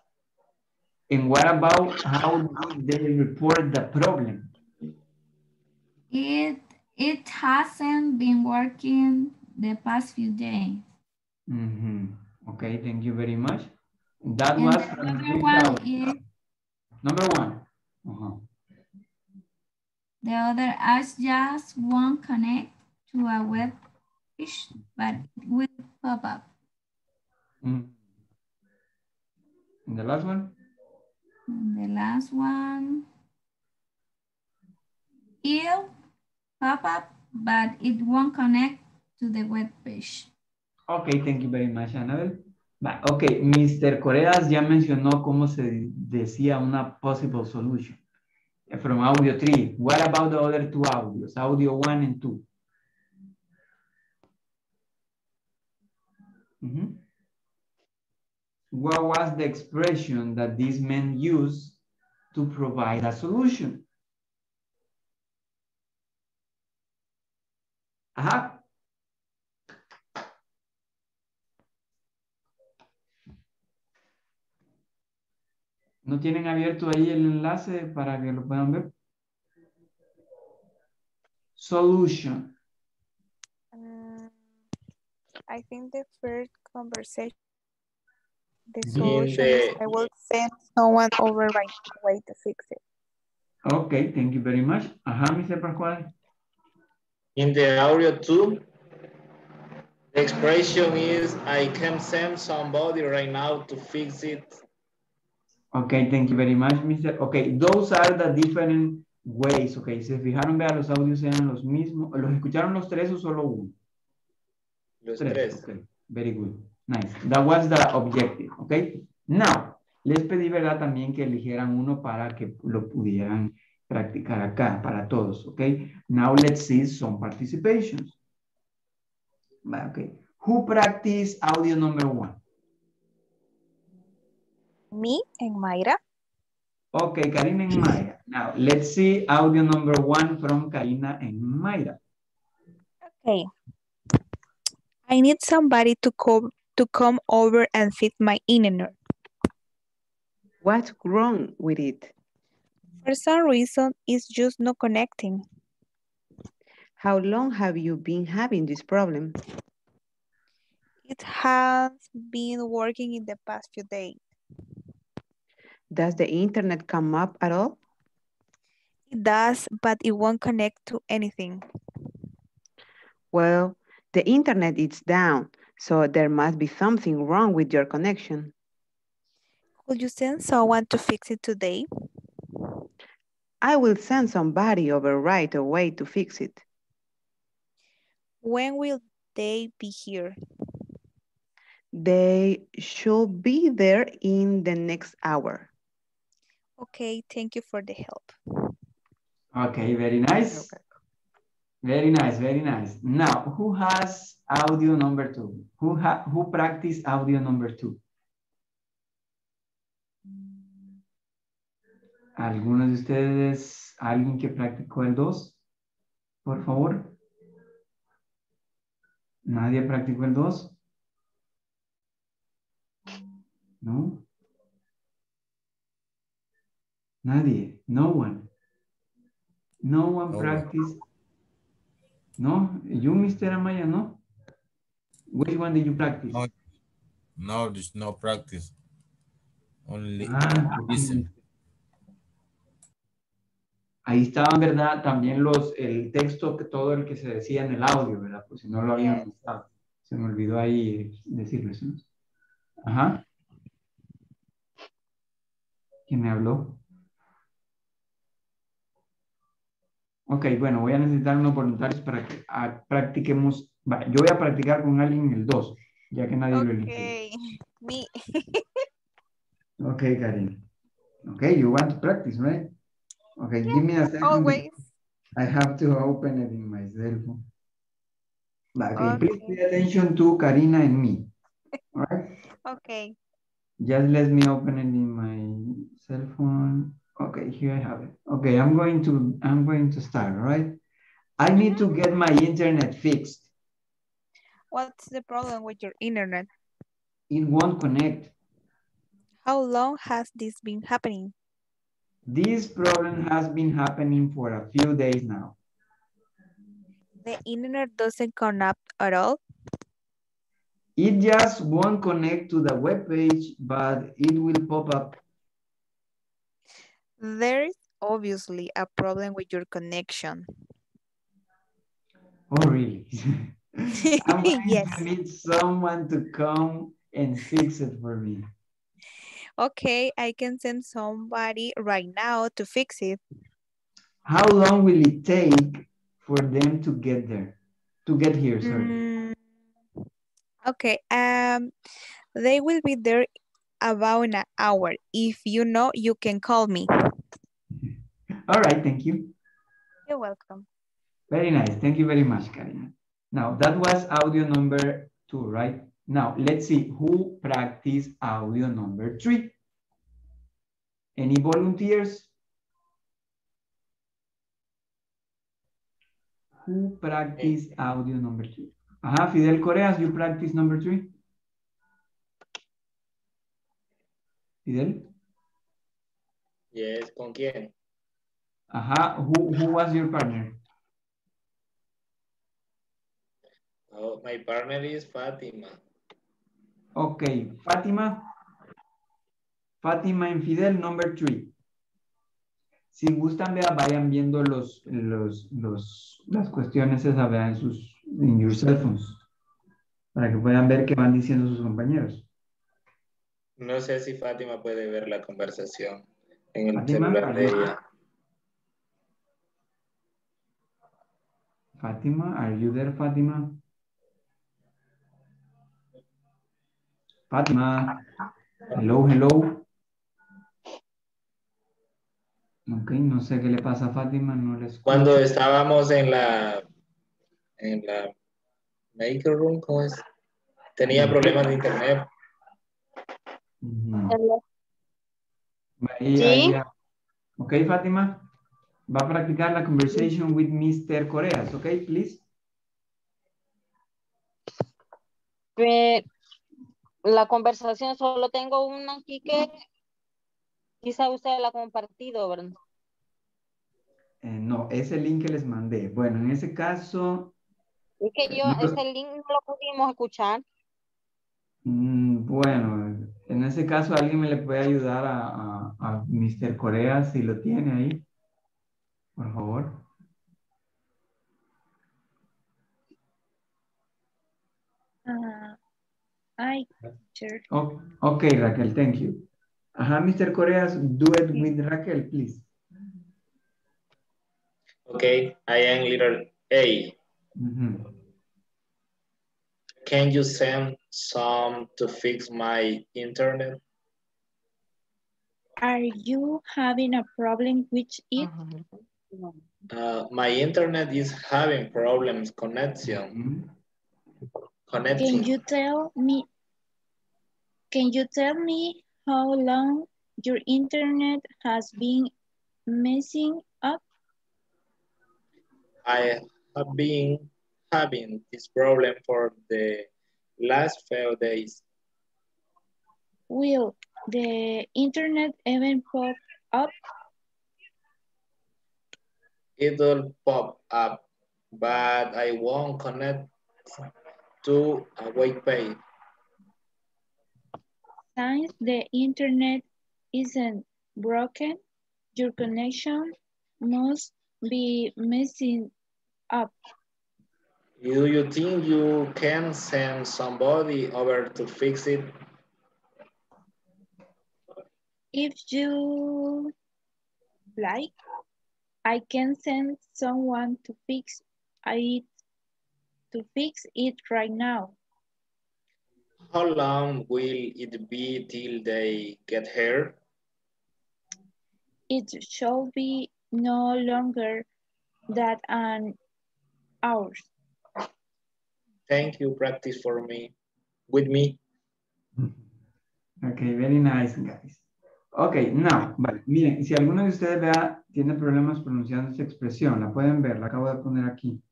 And what about how did they report the problem? It it hasn't been working the past few days. Mhm. Okay, thank you very much. That And was other one is Number one. Uh-huh. The other as just won't connect to a web page, but it will pop up. Mm. And the last one? And the last one, it'll pop up, but it won't connect to the web page. Ok, thank you very much, Annabel. Ok, Mr. Coreas ya mencionó cómo se decía una possible solution eh, from audio 3. What about the other two audios, audio 1 and 2? Mhm. What was the expression that these men used to provide a solution? Ajá. ¿No tienen abierto ahí el enlace para que lo puedan ver? Solution. Mm, I think the first conversation, the solution the- is I will send someone over right away to fix it. Ok, thank you very much. Ajá, Mr. Pascual. In the audio too, the expression is I can send somebody right now to fix it. Ok, thank you very much, Mr. Ok, those are the different ways. Ok, si se fijaron, vean, los audios eran los mismos. ¿Los escucharon los tres o solo uno? Los Tres, tres. Very good. Nice. That was the objective, ok? Now, les pedí, ¿verdad? También que eligieran uno para que lo pudieran practicar acá, para todos, ok? Now, let's see some participations. Va, Ok. Who practice audio number one? Me and Mayra. Okay, Karina and Mayra. Now, let's see audio number one from Karina and Mayra. Okay. I need somebody to come to come over and fix my internet. What's wrong with it? For some reason, it's just not connecting. How long have you been having this problem? It has been working in the past few days. Does the internet come up at all? It does, but it won't connect to anything. Well, the internet is down, so there must be something wrong with your connection. Could you send someone to fix it today? I will send somebody over right away to fix it. When will they be here? They should be there in the next hour. Okay, thank you for the help. Okay, very nice. Very nice, very nice. Now, who has audio number two? Who ha who practice audio number two? ¿Alguno de ustedes, alguien que practicó el dos? Por favor. ¿Nadie practicó el dos? ¿No? Nadie. No one. No one No one. practice. No, you, Mr. Amaya, no? Which one did you practice? No, no, there's no practice. Only Ah, listen. Ahí estaban, ¿verdad? También los, el texto, que todo el que se decía en el audio, ¿verdad? Pues si no lo habían notado. Se me olvidó ahí decirles. ¿no? Ajá. ¿Quién me habló? Ok, bueno, voy a necesitar unos voluntarios para que ah, practiquemos. Va, yo voy a practicar con alguien el 2, ya que nadie lo eligió. Okay, me. Ok, Karina. Okay, you want to practice, right? Okay, give me a second. Always. I have to open it in my cell phone. Okay, please pay attention to Karina and me. All right? Okay. Just let me open it in my cell phone. Okay, here I have it. Okay, I'm going to I'm going to start, right? I need to get my internet fixed. What's the problem with your internet? It won't connect. How long has this been happening? This problem has been happening for a few days now. The internet doesn't connect at all. It just won't connect to the web page, but it will pop up. There's obviously a problem with your connection. Oh, really? Yes. I need someone to come and fix it for me. Okay, I can send somebody right now to fix it. How long will it take for them to get there? To get here, sorry. Mm, okay, um, they will be there about an hour. If you know, you can call me. All right, thank you. You're welcome. Very nice. Thank you very much, Karina. Now, that was audio number two, right? Now, let's see who practiced audio number three. Any volunteers? Who practiced eh. audio number three? Ajá, Fidel Coreas, you practice number three? Fidel? Yes, ¿con quién? Ajá, who, who was your partner? Oh, my partner is Fatima. Ok, Fátima. Fátima en Fidel, number three. Si gustan, vea, vayan viendo los, los, los, las cuestiones esas, vean en sus, en your cell phones, para que puedan ver qué van diciendo sus compañeros. No sé si Fátima puede ver la conversación en el Fátima, celular de ella. Fátima, are you there, Fátima? Fátima, hello, hello. Ok, no sé qué le pasa a Fátima, no les Cuando estábamos en la en la maker room, ¿cómo es? Tenía problemas de internet. Ahí- Sí. Ok, Fátima. Va a practicar la conversation with Mr. Coreas, ok, please. Eh, la conversación solo tengo una aquí que quizá usted la ha compartido, ¿verdad? Eh, no, ese link que les mandé. Bueno, en ese caso, Es que yo, No, pero- ese link no lo pudimos escuchar. mm, bueno, en ese caso alguien me le puede ayudar a, a, a Mr. Coreas si lo tiene ahí. Por favor. Uh, I sure. Oh, ok, Raquel, thank you. Ajá, Mr. Coreas, do it with Raquel, please. Okay, I am little A. Mhm. Can you send some to fix my internet? Are you having a problem with it? Uh, Uh, my internet is having problems connection. Mm-hmm. Can Connecting. you tell me? Can you tell me how long your internet has been messing up? I have been having this problem for the last few days. Will the internet even pop up? It'll pop up, but I won't connect to a web page. Since the internet isn't broken, your connection must be messing up. Do you think you can send somebody over to fix it? If you like, I can send someone to fix it to fix it right now. How long will it be till they get here? It shall be no longer than an hour. Thank you, practice for me, with me. Ok, very nice, guys. Ok, now, vale, miren, si alguno de ustedes vea, tiene problemas pronunciando esta expresión, la pueden ver, la acabo de poner aquí.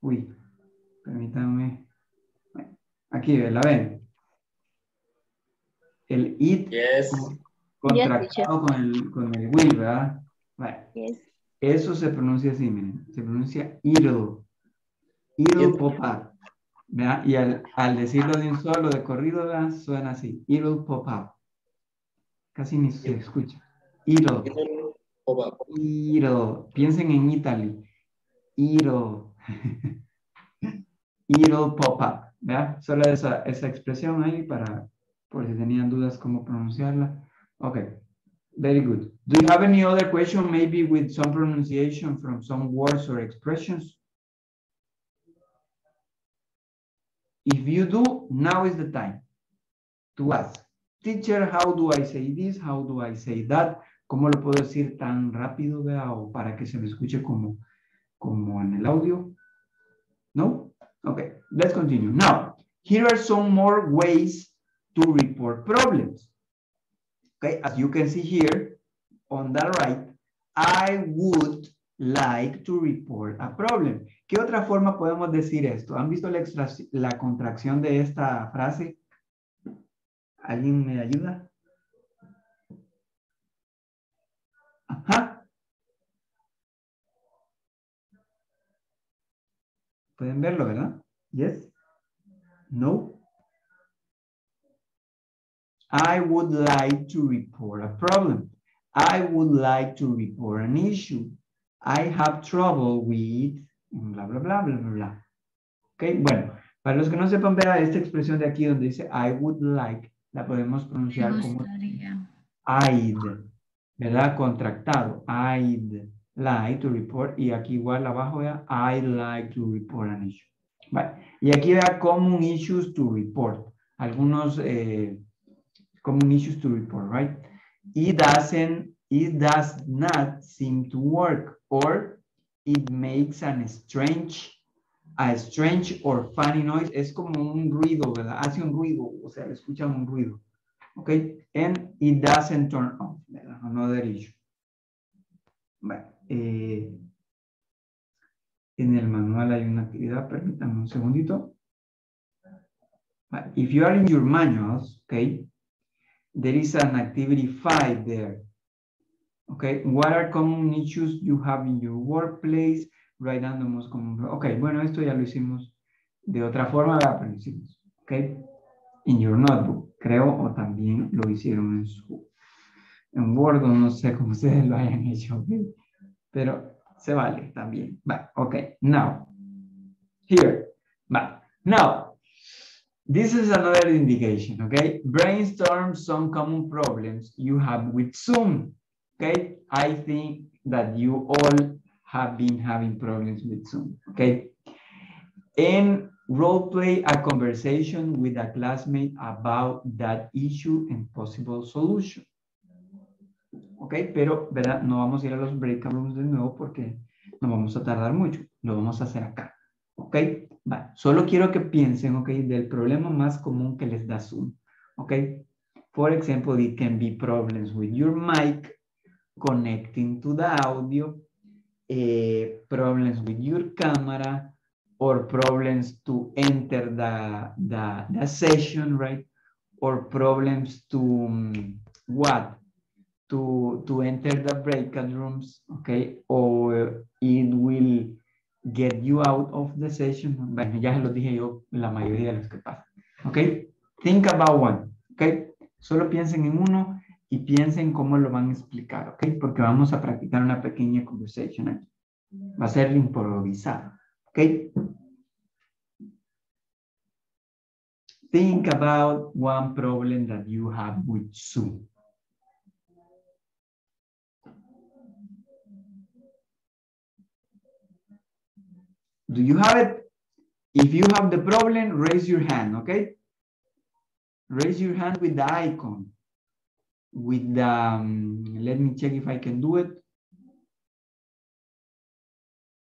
Uy, permítanme. Aquí, ¿la ven? El it Yes. contractado con el, con el will, ¿verdad? Vale. Yes. Eso se pronuncia así, miren, se pronuncia it'll. It'll pop up. ¿verdad? Y al, al decirlo de un solo, de corrido, ¿verdad? suena así. It'll pop up. Casi ni se escucha. It'll. It'll. Piensen en Italy. It'll. It'll pop up. ¿verdad? Solo esa, esa expresión ahí para, por si tenían dudas cómo pronunciarla. Okay. Very good. Do you have any other question, maybe with some pronunciation from some words or expressions? If you do, now is the time to ask. Teacher, how do I say this? How do I say that? ¿Cómo lo puedo decir tan rápido, vea, o para que se me escuche como, como en el audio? No? Okay, let's continue. Now, here are some more ways to report problems. Okay, as you can see here on the right, I would like to report a problem. ¿Qué otra forma podemos decir esto? ¿Han visto la, la contracción de esta frase? ¿Alguien me ayuda? Ajá. Pueden verlo, ¿verdad? Yes? No? I would like to report a problem. I would like to report an issue. I have trouble with bla, bla, bla, bla, bla. Ok, bueno, para los que no sepan, vea esta expresión de aquí donde dice I would like, la podemos pronunciar como I'd, ¿verdad? Contractado. I'd like to report. Y aquí igual abajo vea I'd like to report an issue. Vale. Y aquí vea common issues to report. Algunos eh, common issues to report, right? It doesn't, it does not seem to work or it makes an strange, a strange or funny noise. Es como un ruido, ¿verdad? Hace un ruido, o sea, escuchan un ruido. ¿Ok? And it doesn't turn on, ¿verdad? Another issue. Bueno, eh, en el manual hay una actividad, permítanme un segundito. If you are in your manuals, okay, there is an activity five there. Okay, what are common issues you have in your workplace? Most common. Okay, bueno, esto ya lo hicimos de otra forma, pero lo hicimos. Okay, in your notebook, creo, o también lo hicieron en su en Word, o no sé cómo ustedes lo hayan hecho, okay? pero se vale también. Vale, okay, now, here, vale, now, this is another indication, okay? Brainstorm some common problems you have with Zoom. Okay, I think that you all have been having problems with Zoom, okay? And role play a conversation with a classmate about that issue and possible solution. Ok, pero ¿verdad? no vamos a ir a los breakout rooms de nuevo porque no vamos a tardar mucho. Lo vamos a hacer acá. Ok, vale. Solo quiero que piensen, ok, del problema más común que les da Zoom. Ok, for example, it can be problems with your mic, connecting to the audio, uh, problems with your camera, or problems to enter the, the, session, right? Or problems to um, what? To, to enter the breakout rooms, okay? Or it will get you out of the session. Bueno, ya se lo dije yo, la mayoría de los que pasan, okay? Think about one, okay? Solo piensen en uno y piensen cómo lo van a explicar, ¿ok? Porque vamos a practicar una pequeña conversation. Va a ser improvisado, ¿ok? Think about one problem that you have with Zoom. Do you have it? If you have the problem, raise your hand, okay? Raise your hand with the icon. With the, um, let me check if I can do it.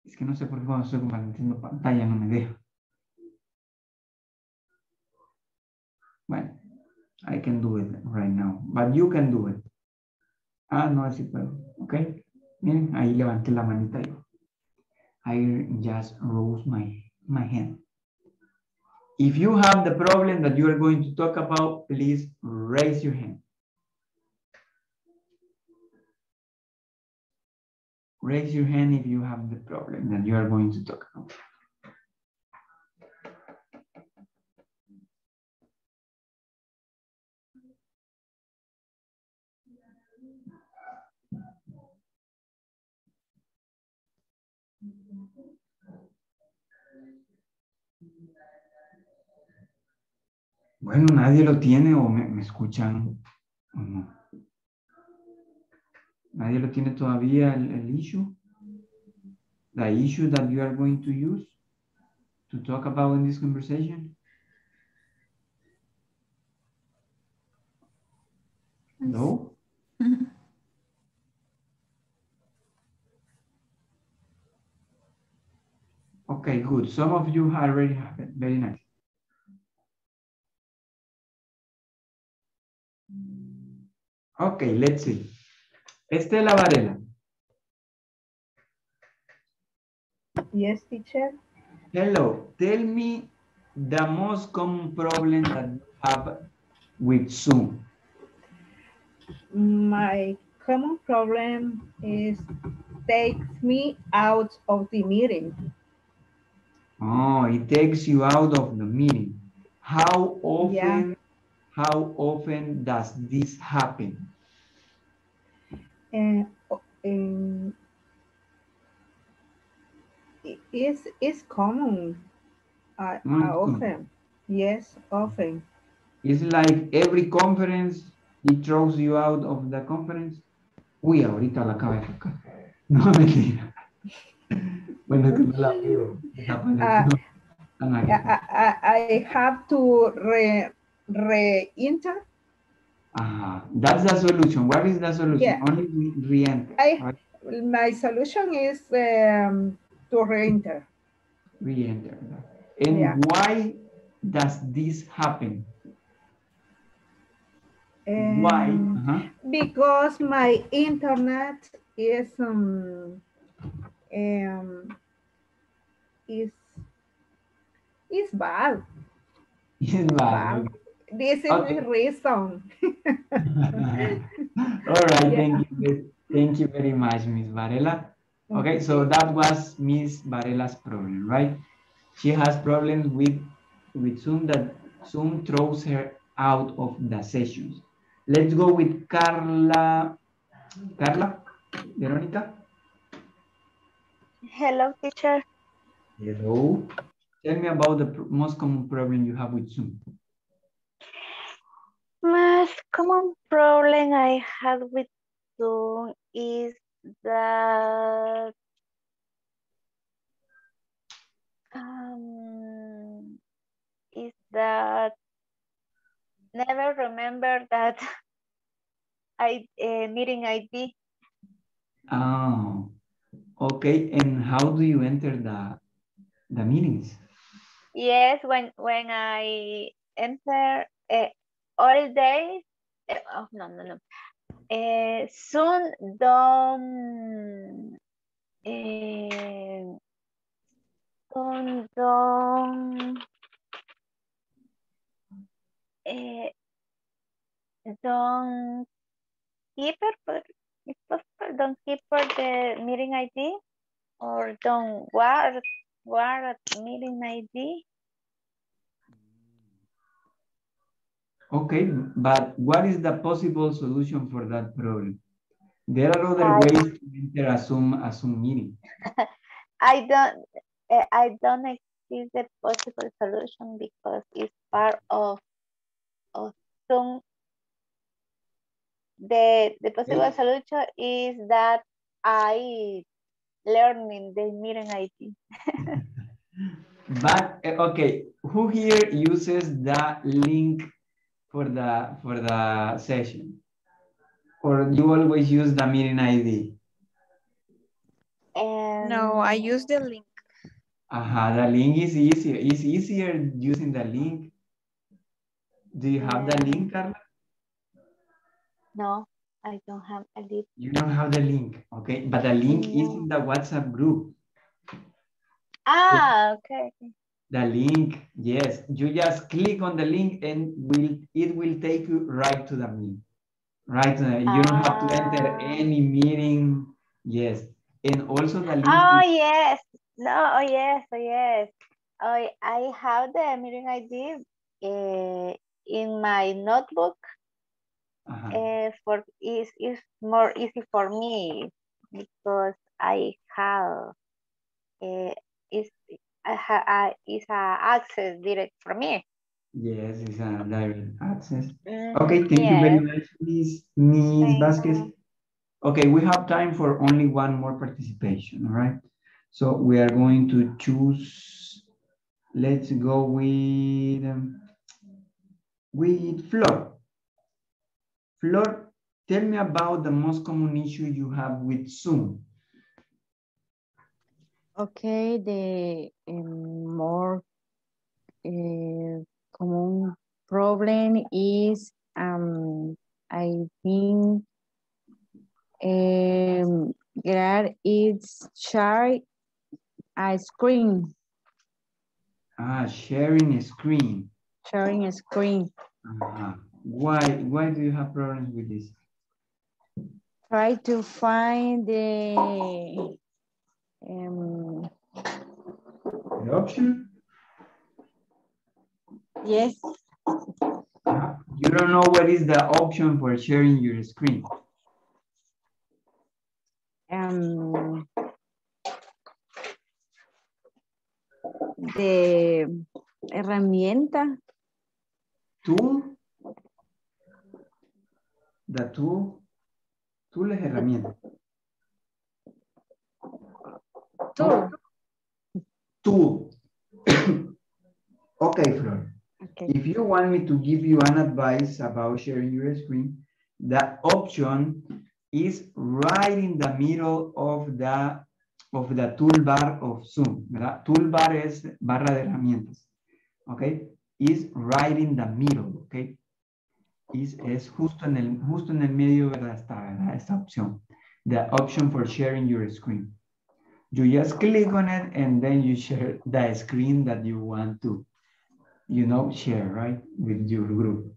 Es que no sé por qué cuando estoy compartiendo pantalla no me deja. Bueno, I can do it right now, but you can do it. Ah, no, así puedo, ok. Miren, ahí levanté la manita yo. I just rose my, my hand. If you have the problem that you are going to talk about, please raise your hand. Raise your hand if you have the problem that you are going to talk about. Bueno, nadie lo tiene o me, escuchan o no. Nadie lo tiene todavía el, el issue. The issue that you are going to use to talk about in this conversation. No? Okay, good. Some of you already have it. Very nice. Okay, let's see. Estela Varela. Yes, teacher. Hello. Tell me the most common problem that you have with Zoom. My common problem is takes me out of the meeting. Oh, it takes you out of the meeting. How often, yeah. how often does this happen? And, um, it is it's common. Uh, Mm, uh, often. Yes, often. It's like every conference, it throws you out of the conference. Uy, ahorita la acabo de sacar. No, mentira. Bueno, que no la veo. Ana, I, I, I have to re, re-enter. That's the solution. What is the solution? Yeah. Only re- re-enter. Right? my solution is um, to re-enter. Re-enter. And Yeah. why does this happen? Why? Um, Uh-huh. Because my internet is um, um is is bad. It's bad. This is ah, Okay. the reason. All right, Yeah. thank you. Thank you very much, Miss Varela. Okay, so that was Miss Varela's problem, right? She has problems with with Zoom that Zoom throws her out of the sessions. Let's go with Carla. Carla, Veronica. Hello, teacher. Hello. Tell me about the pr- most common problem you have with Zoom. Most common problem I had with Zoom is that um, is that never remember that I uh, meeting ID. Oh, okay. And how do you enter the the meetings? Yes, when when I enter uh, all days. Uh, oh no no no. Uh, soon don't. Uh, don't don't. Uh, don't keep it, but if possible, don't keep for the meeting ID or don't guard guard meeting ID. Okay, but what is the possible solution for that problem? There are other ways to enter a Zoom, a Zoom meeting. I don't uh, I don't see the possible solution because it's part of of some the the possible solution is that I learning the meeting ID. But, eh, okay, who here uses the link for the, for the session? Or you always use the meeting ID? And No, I use the link. Aha, the link is easier. It's easier using the link. Do you have the link, Carla? no, I don't have a link. You don't have the link, okay? But the link is in the WhatsApp group. Ah, okay. The link, yes. You just click on the link and will it will take you right to the meeting. Right, to the- you don't have to enter any meeting. Yes, and also the link. Oh yes. No, oh yes, oh yes. Oh, I have the meeting ID uh, in my notebook. Ajá. Uh, for is is more easy for me because I have uh, is a access direct for me. Yes, it's a direct access. Mm, Okay, thank you very yes. much, Miss, Miss Vasquez. Okay, we have time for only one more participation, all right? So we are going to choose, let's go with, um, with Flor. Flor, tell me about the most common issue you have with Zoom. Okay, the um, more uh, common problem is, um, I think, um, that it's share a screen, Ah, sharing a screen. sharing a screen. Uh-huh. Why, why do you have problems with this? Try to find the, um, The option? yes, You don't know what is the option for sharing your screen. um, de herramienta, Tool. The tool. Tool es herramienta. Tú. Tool. okay, Flor. Okay. If you want me to give you an advice about sharing your screen, the option is right in the middle of the of the toolbar of Zoom. ¿verdad? Toolbar es barra de herramientas. Okay? Is right in the middle. Okay? Is, es justo en el justo en el medio ¿verdad? Está, ¿verdad? esta opción. The option for sharing your screen. You just click on it and then you share the screen that you want to, you know, share, right, with your group.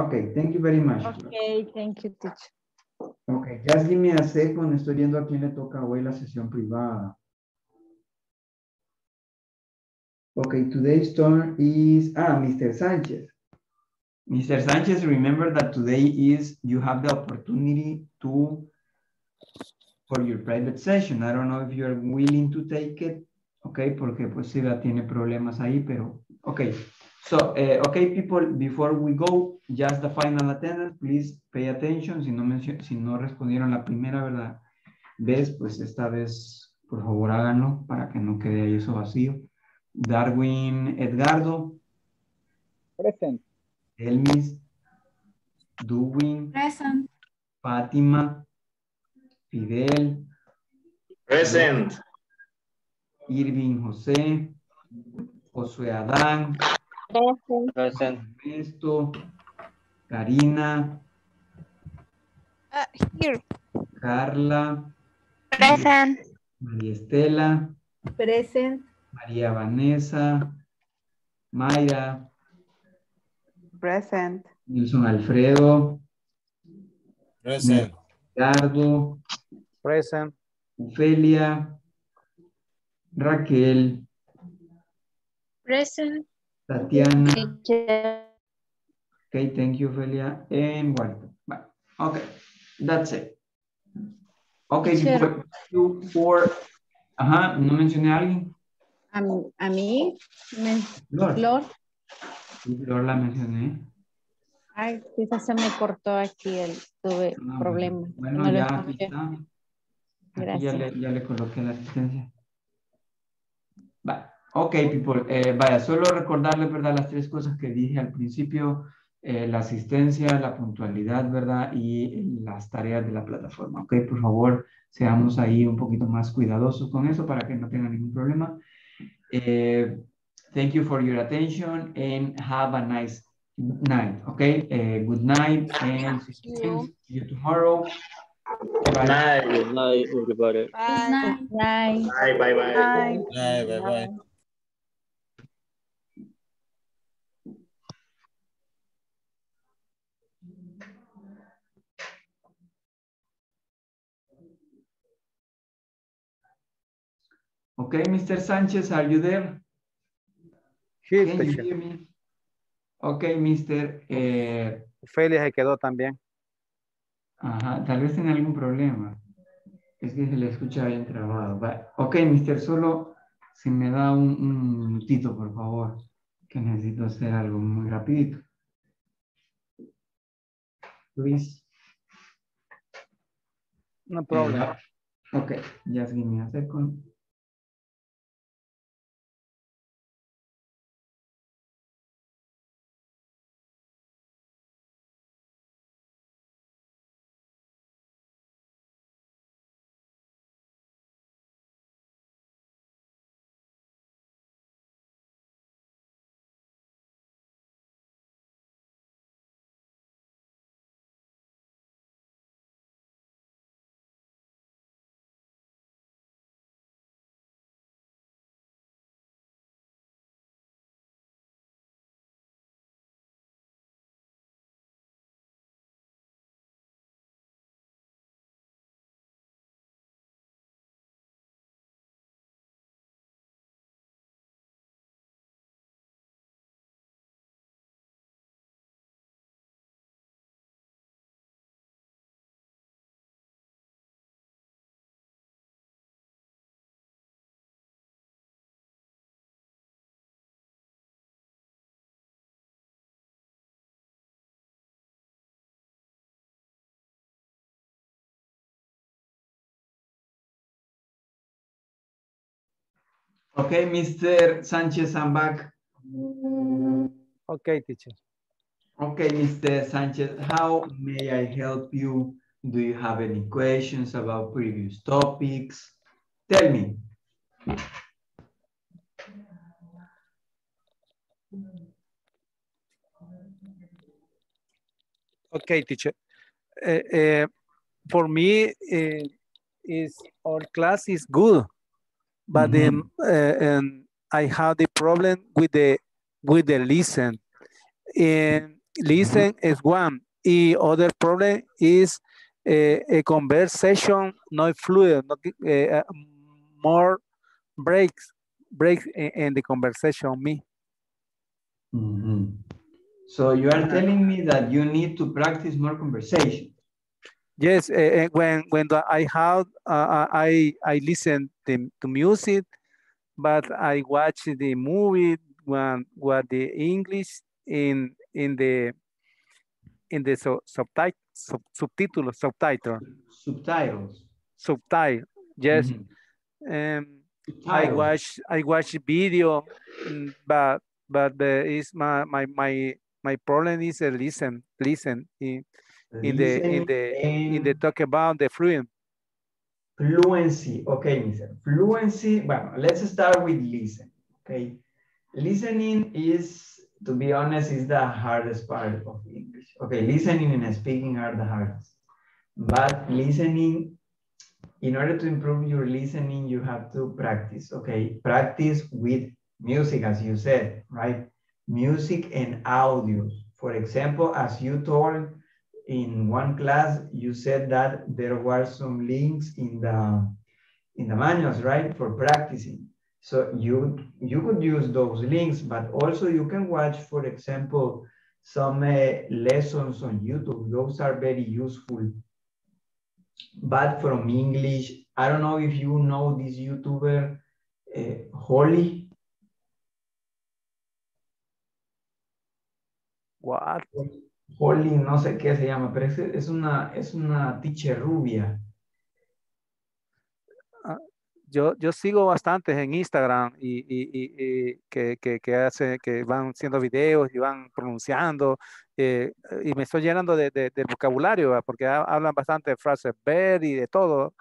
Okay, thank you very much. Okay, thank you, teacher. Okay, just give me a second. Estoy viendo a quién le toca hoy la sesión privada. Okay, today's turn is, ah, Mr. Sanchez. Mr. Sanchez, remember that today is, you have the opportunity to, for your private session. I don't know if you're willing to take it, okay, porque pues sí, la tiene problemas ahí, pero, okay. So, eh, okay, people, before we go, just the final attendance, please pay attention. Si no, si no respondieron la primera ¿verdad? vez, pues esta vez, por favor, háganlo para que no quede ahí eso vacío. Darwin Edgardo, Present. Elmis, Duwin, Present. Fátima, Fidel, Present. Irving José, Josué Adán, Present. Ernesto, Karina, Uh, here. Carla, Present. María Estela, Present. María Vanessa, Mayra, Present. Wilson Alfredo, Present. Ricardo, Present. Ofelia, Raquel, Present. Tatiana. Okay, thank you, Ofelia, and Walter. Okay, that's it. Okay, before you for, ajá, ¿no mencioné a alguien? A, mí- a mí, me, Flor. Flor, Sí, Flor la mencioné. ay, quizás se me cortó aquí, el, tuve Ah, problema. Bueno, no ya aquí escuché. Aquí ya Gracias. le, ya le coloqué la asistencia. Va. Ok, people. eh, vaya, solo recordarles, ¿verdad? Las tres cosas que dije al principio. eh, la asistencia, la puntualidad, ¿verdad? Y las tareas de la plataforma. Ok, por favor, seamos ahí un poquito más cuidadosos con eso para que no tengan ningún problema. Eh, thank you for your attention and have a nice night. Okay, Eh, good night and see you tomorrow. Bye. Night. Good night, everybody. Bye. Bye. Bye, bye, bye. Bye, bye, bye. Okay, Mr. Sanchez, are you there? Here, Can you teacher. hear me? Okay, Mr. Eh, Ofelia se quedó también. Ajá, tal vez tiene algún problema. Es que se le escucha bien trabado. Va- Ok, Mr. Solo si me da un, un minutito, por favor, que necesito hacer algo muy rapidito. Please. No problem. Okay, just give me a second. Okay, Mr. Sanchez, I'm back. Okay, teacher. Okay, Mr. Sanchez, how may I help you? Do you have any questions about previous topics? Tell me. Okay, teacher. Uh, uh, for me, uh, is our class is good, but mm-hmm. then uh, and I have the problem with the with the listen. And mm-hmm. listen is one. The other problem is a, a conversation not fluid, not, uh, uh, more breaks breaks in, in the conversation. Me. Mhm. So you are uh-huh. telling me that you need to practice more conversation. Yes, uh, when when I have uh, I I listen to, to music, but I watch the movie when what the English in in the in the so, subtitle sub, subtitle subtitle Subtitles. subtitle. Yes, um, I watch I watch video, mm, but but the is my my my my problem is a listen listen in in the in the in the talk about the fluent. Fluency. Okay, Mr. Fluency. Well, let's start with listen. Okay. Listening is, to be honest, is the hardest part of English. Okay, listening and speaking are the hardest. But listening, in order to improve your listening, you have to practice. Okay, practice with music, as you said, right? Music and audio. For example, as you told in one class, you said that there were some links in the in the manuals, right, for practicing. So you you could use those links, but also you can watch, for example, some uh, lessons on YouTube. Those are very useful. But from English, I don't know if you know this YouTuber, uh, Holly. What? Holly, no sé qué se llama, pero es, es una, es una teacher rubia. Ah, Yo, yo sigo bastantes en Instagram y, y- y- y que, que, que hace, que van haciendo videos y van pronunciando eh, y me estoy llenando de, de- del vocabulario, porque ha- hablan bastante de frases ver y de todo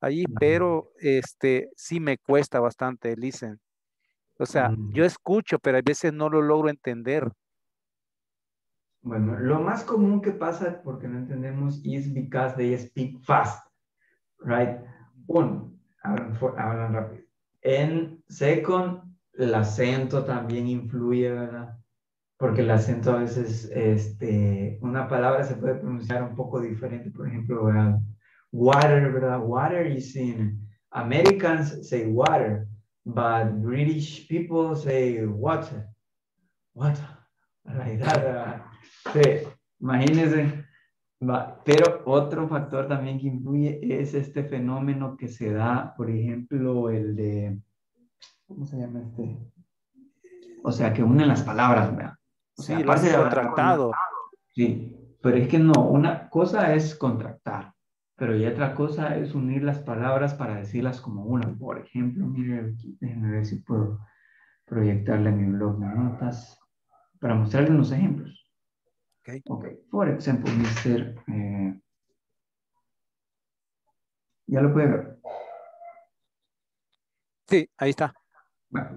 allí, pero este sí me cuesta bastante listen. O sea, yo escucho, pero a veces no lo logro entender. Bueno, lo más común que pasa porque no entendemos is because they speak fast, right? Uno, hablan, rápido. En second, el acento también influye, ¿verdad? Porque el acento a veces, este, una palabra se puede pronunciar un poco diferente. Por ejemplo, water, ¿verdad? Water is in, Americans say water, but British people say water. Water. Like that, ¿verdad? Sí, imagínense. Pero otro factor también que influye es este fenómeno que se da, por ejemplo, el de ¿cómo se llama este? O sea, que unen las palabras, ¿verdad? O sea, Sí, aparte de- contractado. Sí, pero es que no, una cosa es contractar, pero y otra cosa es unir las palabras para decirlas como una. Por ejemplo, mire, déjenme ver si puedo proyectarle mi blog de notas para mostrarle unos ejemplos. Ok. Ok, por ejemplo, Mr. eh, ya lo puede ver. Sí, ahí está.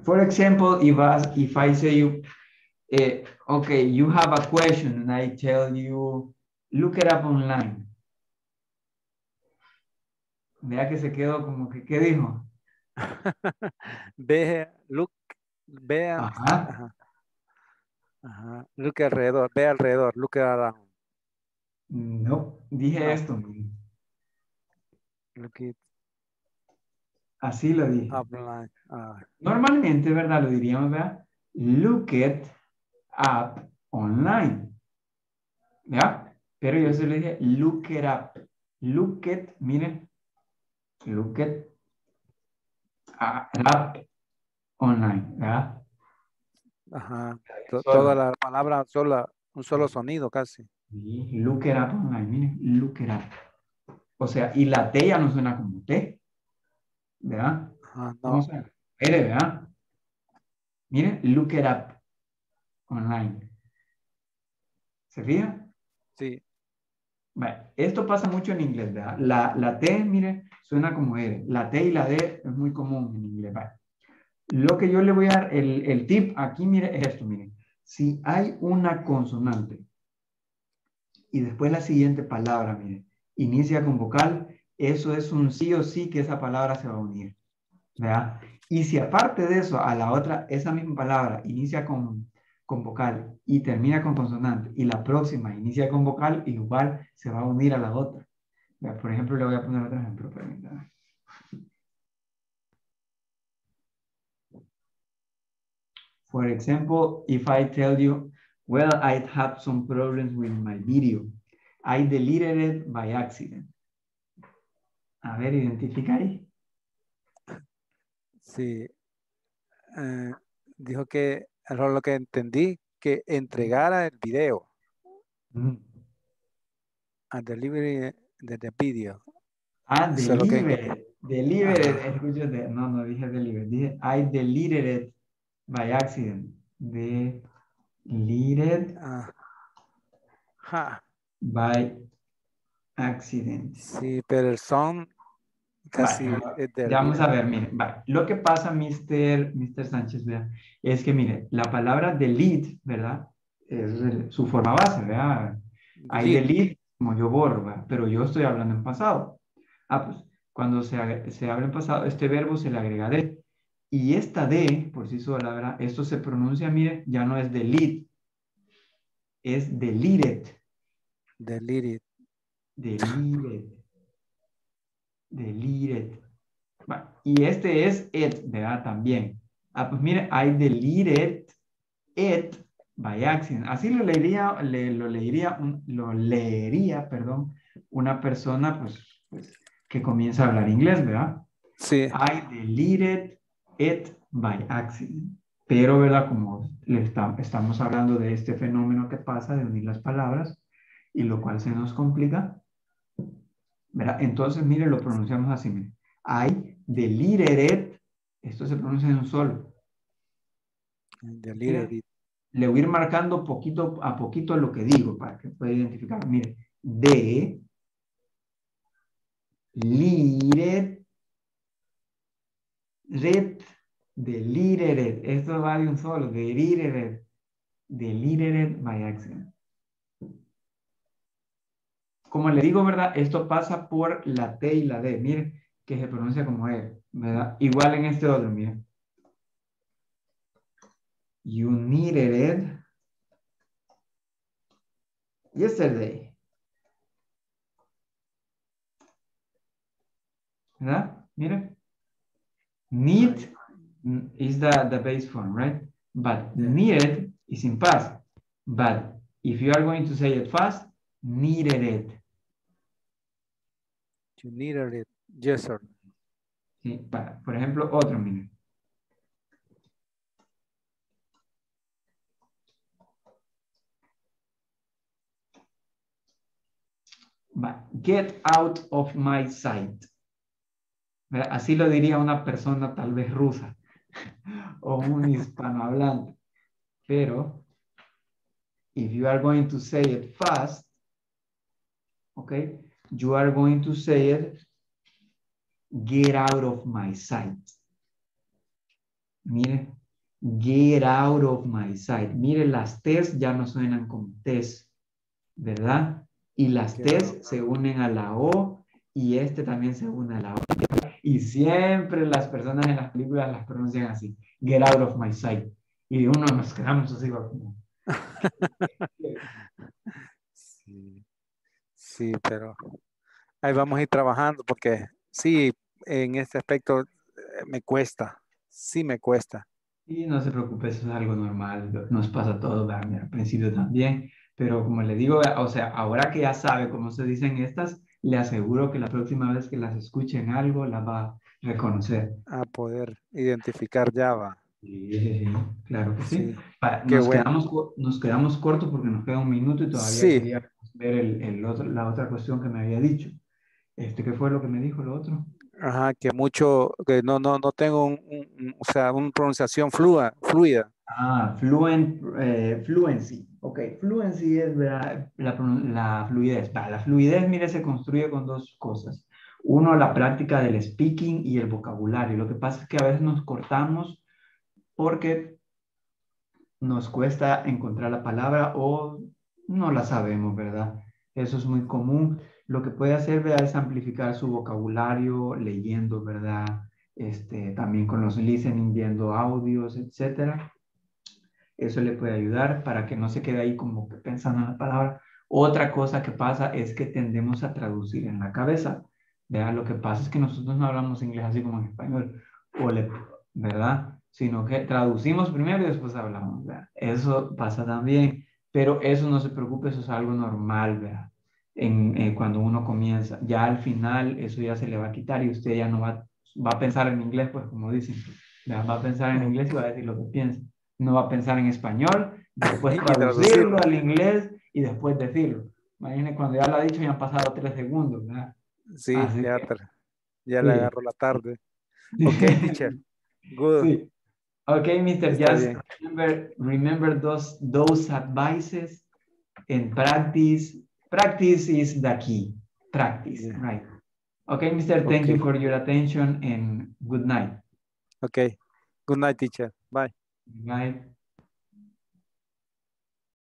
For example, if, I- if I say you, eh, okay, you have a question and I tell you, look it up online. Vea que se quedó como que, ¿qué dijo? Ve, look, vea. Ajá. Ajá. Ajá. Look alrededor, ve alrededor, look around. No, dije No. esto. Look it Así lo dije. Ah, Normalmente, ¿verdad? Lo diríamos, ¿verdad? Look it up online. ¿Ya? Pero yo se lo dije, look it up. Look it, miren. Look it up online. ¿Ya? Ajá. Toda la palabra sola, un solo sonido casi. Sí, look it up online. Miren, look it up. O sea, y la T ya no suena como T. ¿Verdad? Ajá, ¿Cómo no. suena? R, ¿verdad? Miren, look it up online. ¿Se fija? Sí. Bueno, esto pasa mucho en inglés, ¿verdad? La, la T, mire, suena como R. La T y la D es muy común en inglés. ¿vale? Lo que yo le voy a dar, el, el tip aquí, mire, es esto, miren. Si hay una consonante y después la siguiente palabra, mire, inicia con vocal, eso es un sí o sí que esa palabra se va a unir. ¿verdad? Y si aparte de eso, a la otra, esa misma palabra inicia con, con vocal y termina con consonante y la próxima inicia con vocal, igual se va a unir a la otra. ¿verdad? Por ejemplo, le voy a poner otro ejemplo. permítame. For example, if I tell you, well, I had some problems with my video. I deleted it by accident. A ver, identifica ahí. Sí. Eh, dijo que, lo que entendí, que entregara el video. Mm. A delivery de the video. Ah, que- delivered. Escúchate. No, no dije delivered. Dije I deleted it by accident. Deleted Ajá. by accident. Sí, pero el son casi Vale, de ya vamos a ver, mire, vale. Lo que pasa, Mr. Mr. Sánchez, vea, es que, mire, la palabra delete, ¿verdad? Es el- su forma base, ¿verdad? Hay Delete. delete, como yo borro, ¿verdad? Pero yo estoy hablando en pasado. Ah, pues, cuando se, se habla en pasado, este verbo se le agrega D. Y esta D, por sí sola, ¿verdad? Esto se pronuncia, mire, ya no es delete, es deleted. Deleted. Deleted. Deleted. Bueno, y este es it, ¿verdad? También. Ah, pues mire, I deleted it by accident. Así lo leería, le- lo leería, un- lo leería, perdón, una persona, pues, pues, que comienza a hablar inglés, ¿verdad? Sí. I deleted it by accident. Pero, ¿verdad? Como le esta- estamos hablando de este fenómeno que pasa de unir las palabras y lo cual se nos complica, ¿verdad? Entonces, mire, lo pronunciamos así, mire. I deleted it. Esto se pronuncia en un solo. Deleted it. Le voy a ir marcando poquito a poquito lo que digo para que pueda identificar. Mire, de deleted red deleted esto va de un solo deleted deleted by accident como le digo verdad esto pasa por la T y la D. Miren que se pronuncia como E verdad igual en este otro miren. You needed it yesterday ¿verdad? miren Need is the, the base form, right? But needed is in past. But if you are going to say it fast, needed it. You needed it, yes, sir. Sí, example, por ejemplo, otro. Get out of my sight. Así lo diría una persona tal vez rusa o un hispanohablante. Pero, if you are going to say it fast, okay, you are going to say it, get out of my sight. Mire, get out of my sight. Mire, las T's ya no suenan como T's, ¿verdad? Y las T's se unen a la O y este también se une a la O. Y siempre las personas en las películas las pronuncian así, get out of my sight. Y uno nos quedamos así como... Sí, sí, pero ahí vamos a ir trabajando porque sí, en este aspecto eh, me cuesta, sí me cuesta. Y no se preocupe, eso es algo normal, nos pasa a todos, al principio también, pero como le digo, o sea, ahora que ya sabe cómo se dicen estas, le aseguro que la próxima vez que las escuche en algo, las va a reconocer. A poder identificar Java. Sí, claro que sí. Sí, qué nos, bueno. quedamos, co- nos quedamos cortos porque nos queda un minuto y todavía Sí. quería ver el, el otro, la otra cuestión que me había dicho. Este, ¿Qué fue lo que me dijo lo otro? Ajá, que mucho, que no, no, no tengo un, un- o sea, una pronunciación flua, fluida. Ah, fluent, eh, fluency. Ok, fluency es la, pronun- la fluidez. La fluidez, mire, se construye con dos cosas. Uno, la práctica del speaking y el vocabulario. Lo que pasa es que a veces nos cortamos porque nos cuesta encontrar la palabra o no la sabemos, ¿verdad? Eso es muy común. Lo que puede hacer. Es amplificar su vocabulario leyendo, ¿verdad? Este, también con los listening, viendo audios, etcétera. Eso le puede ayudar para que no se quede ahí como que pensando en la palabra. Otra cosa que pasa es que tendemos a traducir en la cabeza. ¿verdad? Lo que pasa es que nosotros no hablamos inglés así como en español, o le, ¿verdad? Sino que traducimos primero y después hablamos. ¿verdad? Eso pasa también, pero eso no se preocupe, eso es algo normal, ¿verdad? En, eh, cuando uno comienza. Ya al final eso ya se le va a quitar y usted ya no va, va a pensar en inglés, pues como dicen. ¿verdad? Va a pensar en inglés y va a decir lo que piensa. No va a pensar en español, después traducirlo al inglés y después decirlo. Imagínense cuando ya lo ha dicho y han pasado tres segundos, ¿verdad? Sí, Así ya, que- ya le sí. agarro la tarde. Ok, teacher. Good. Sí. Okay, Mr. Just remember, remember those, those advices and practice. Practice is the key. Practice, Yeah. right. Okay, Mr. Thank you for your attention and good night. Okay. Good night, teacher. Bye. Good night.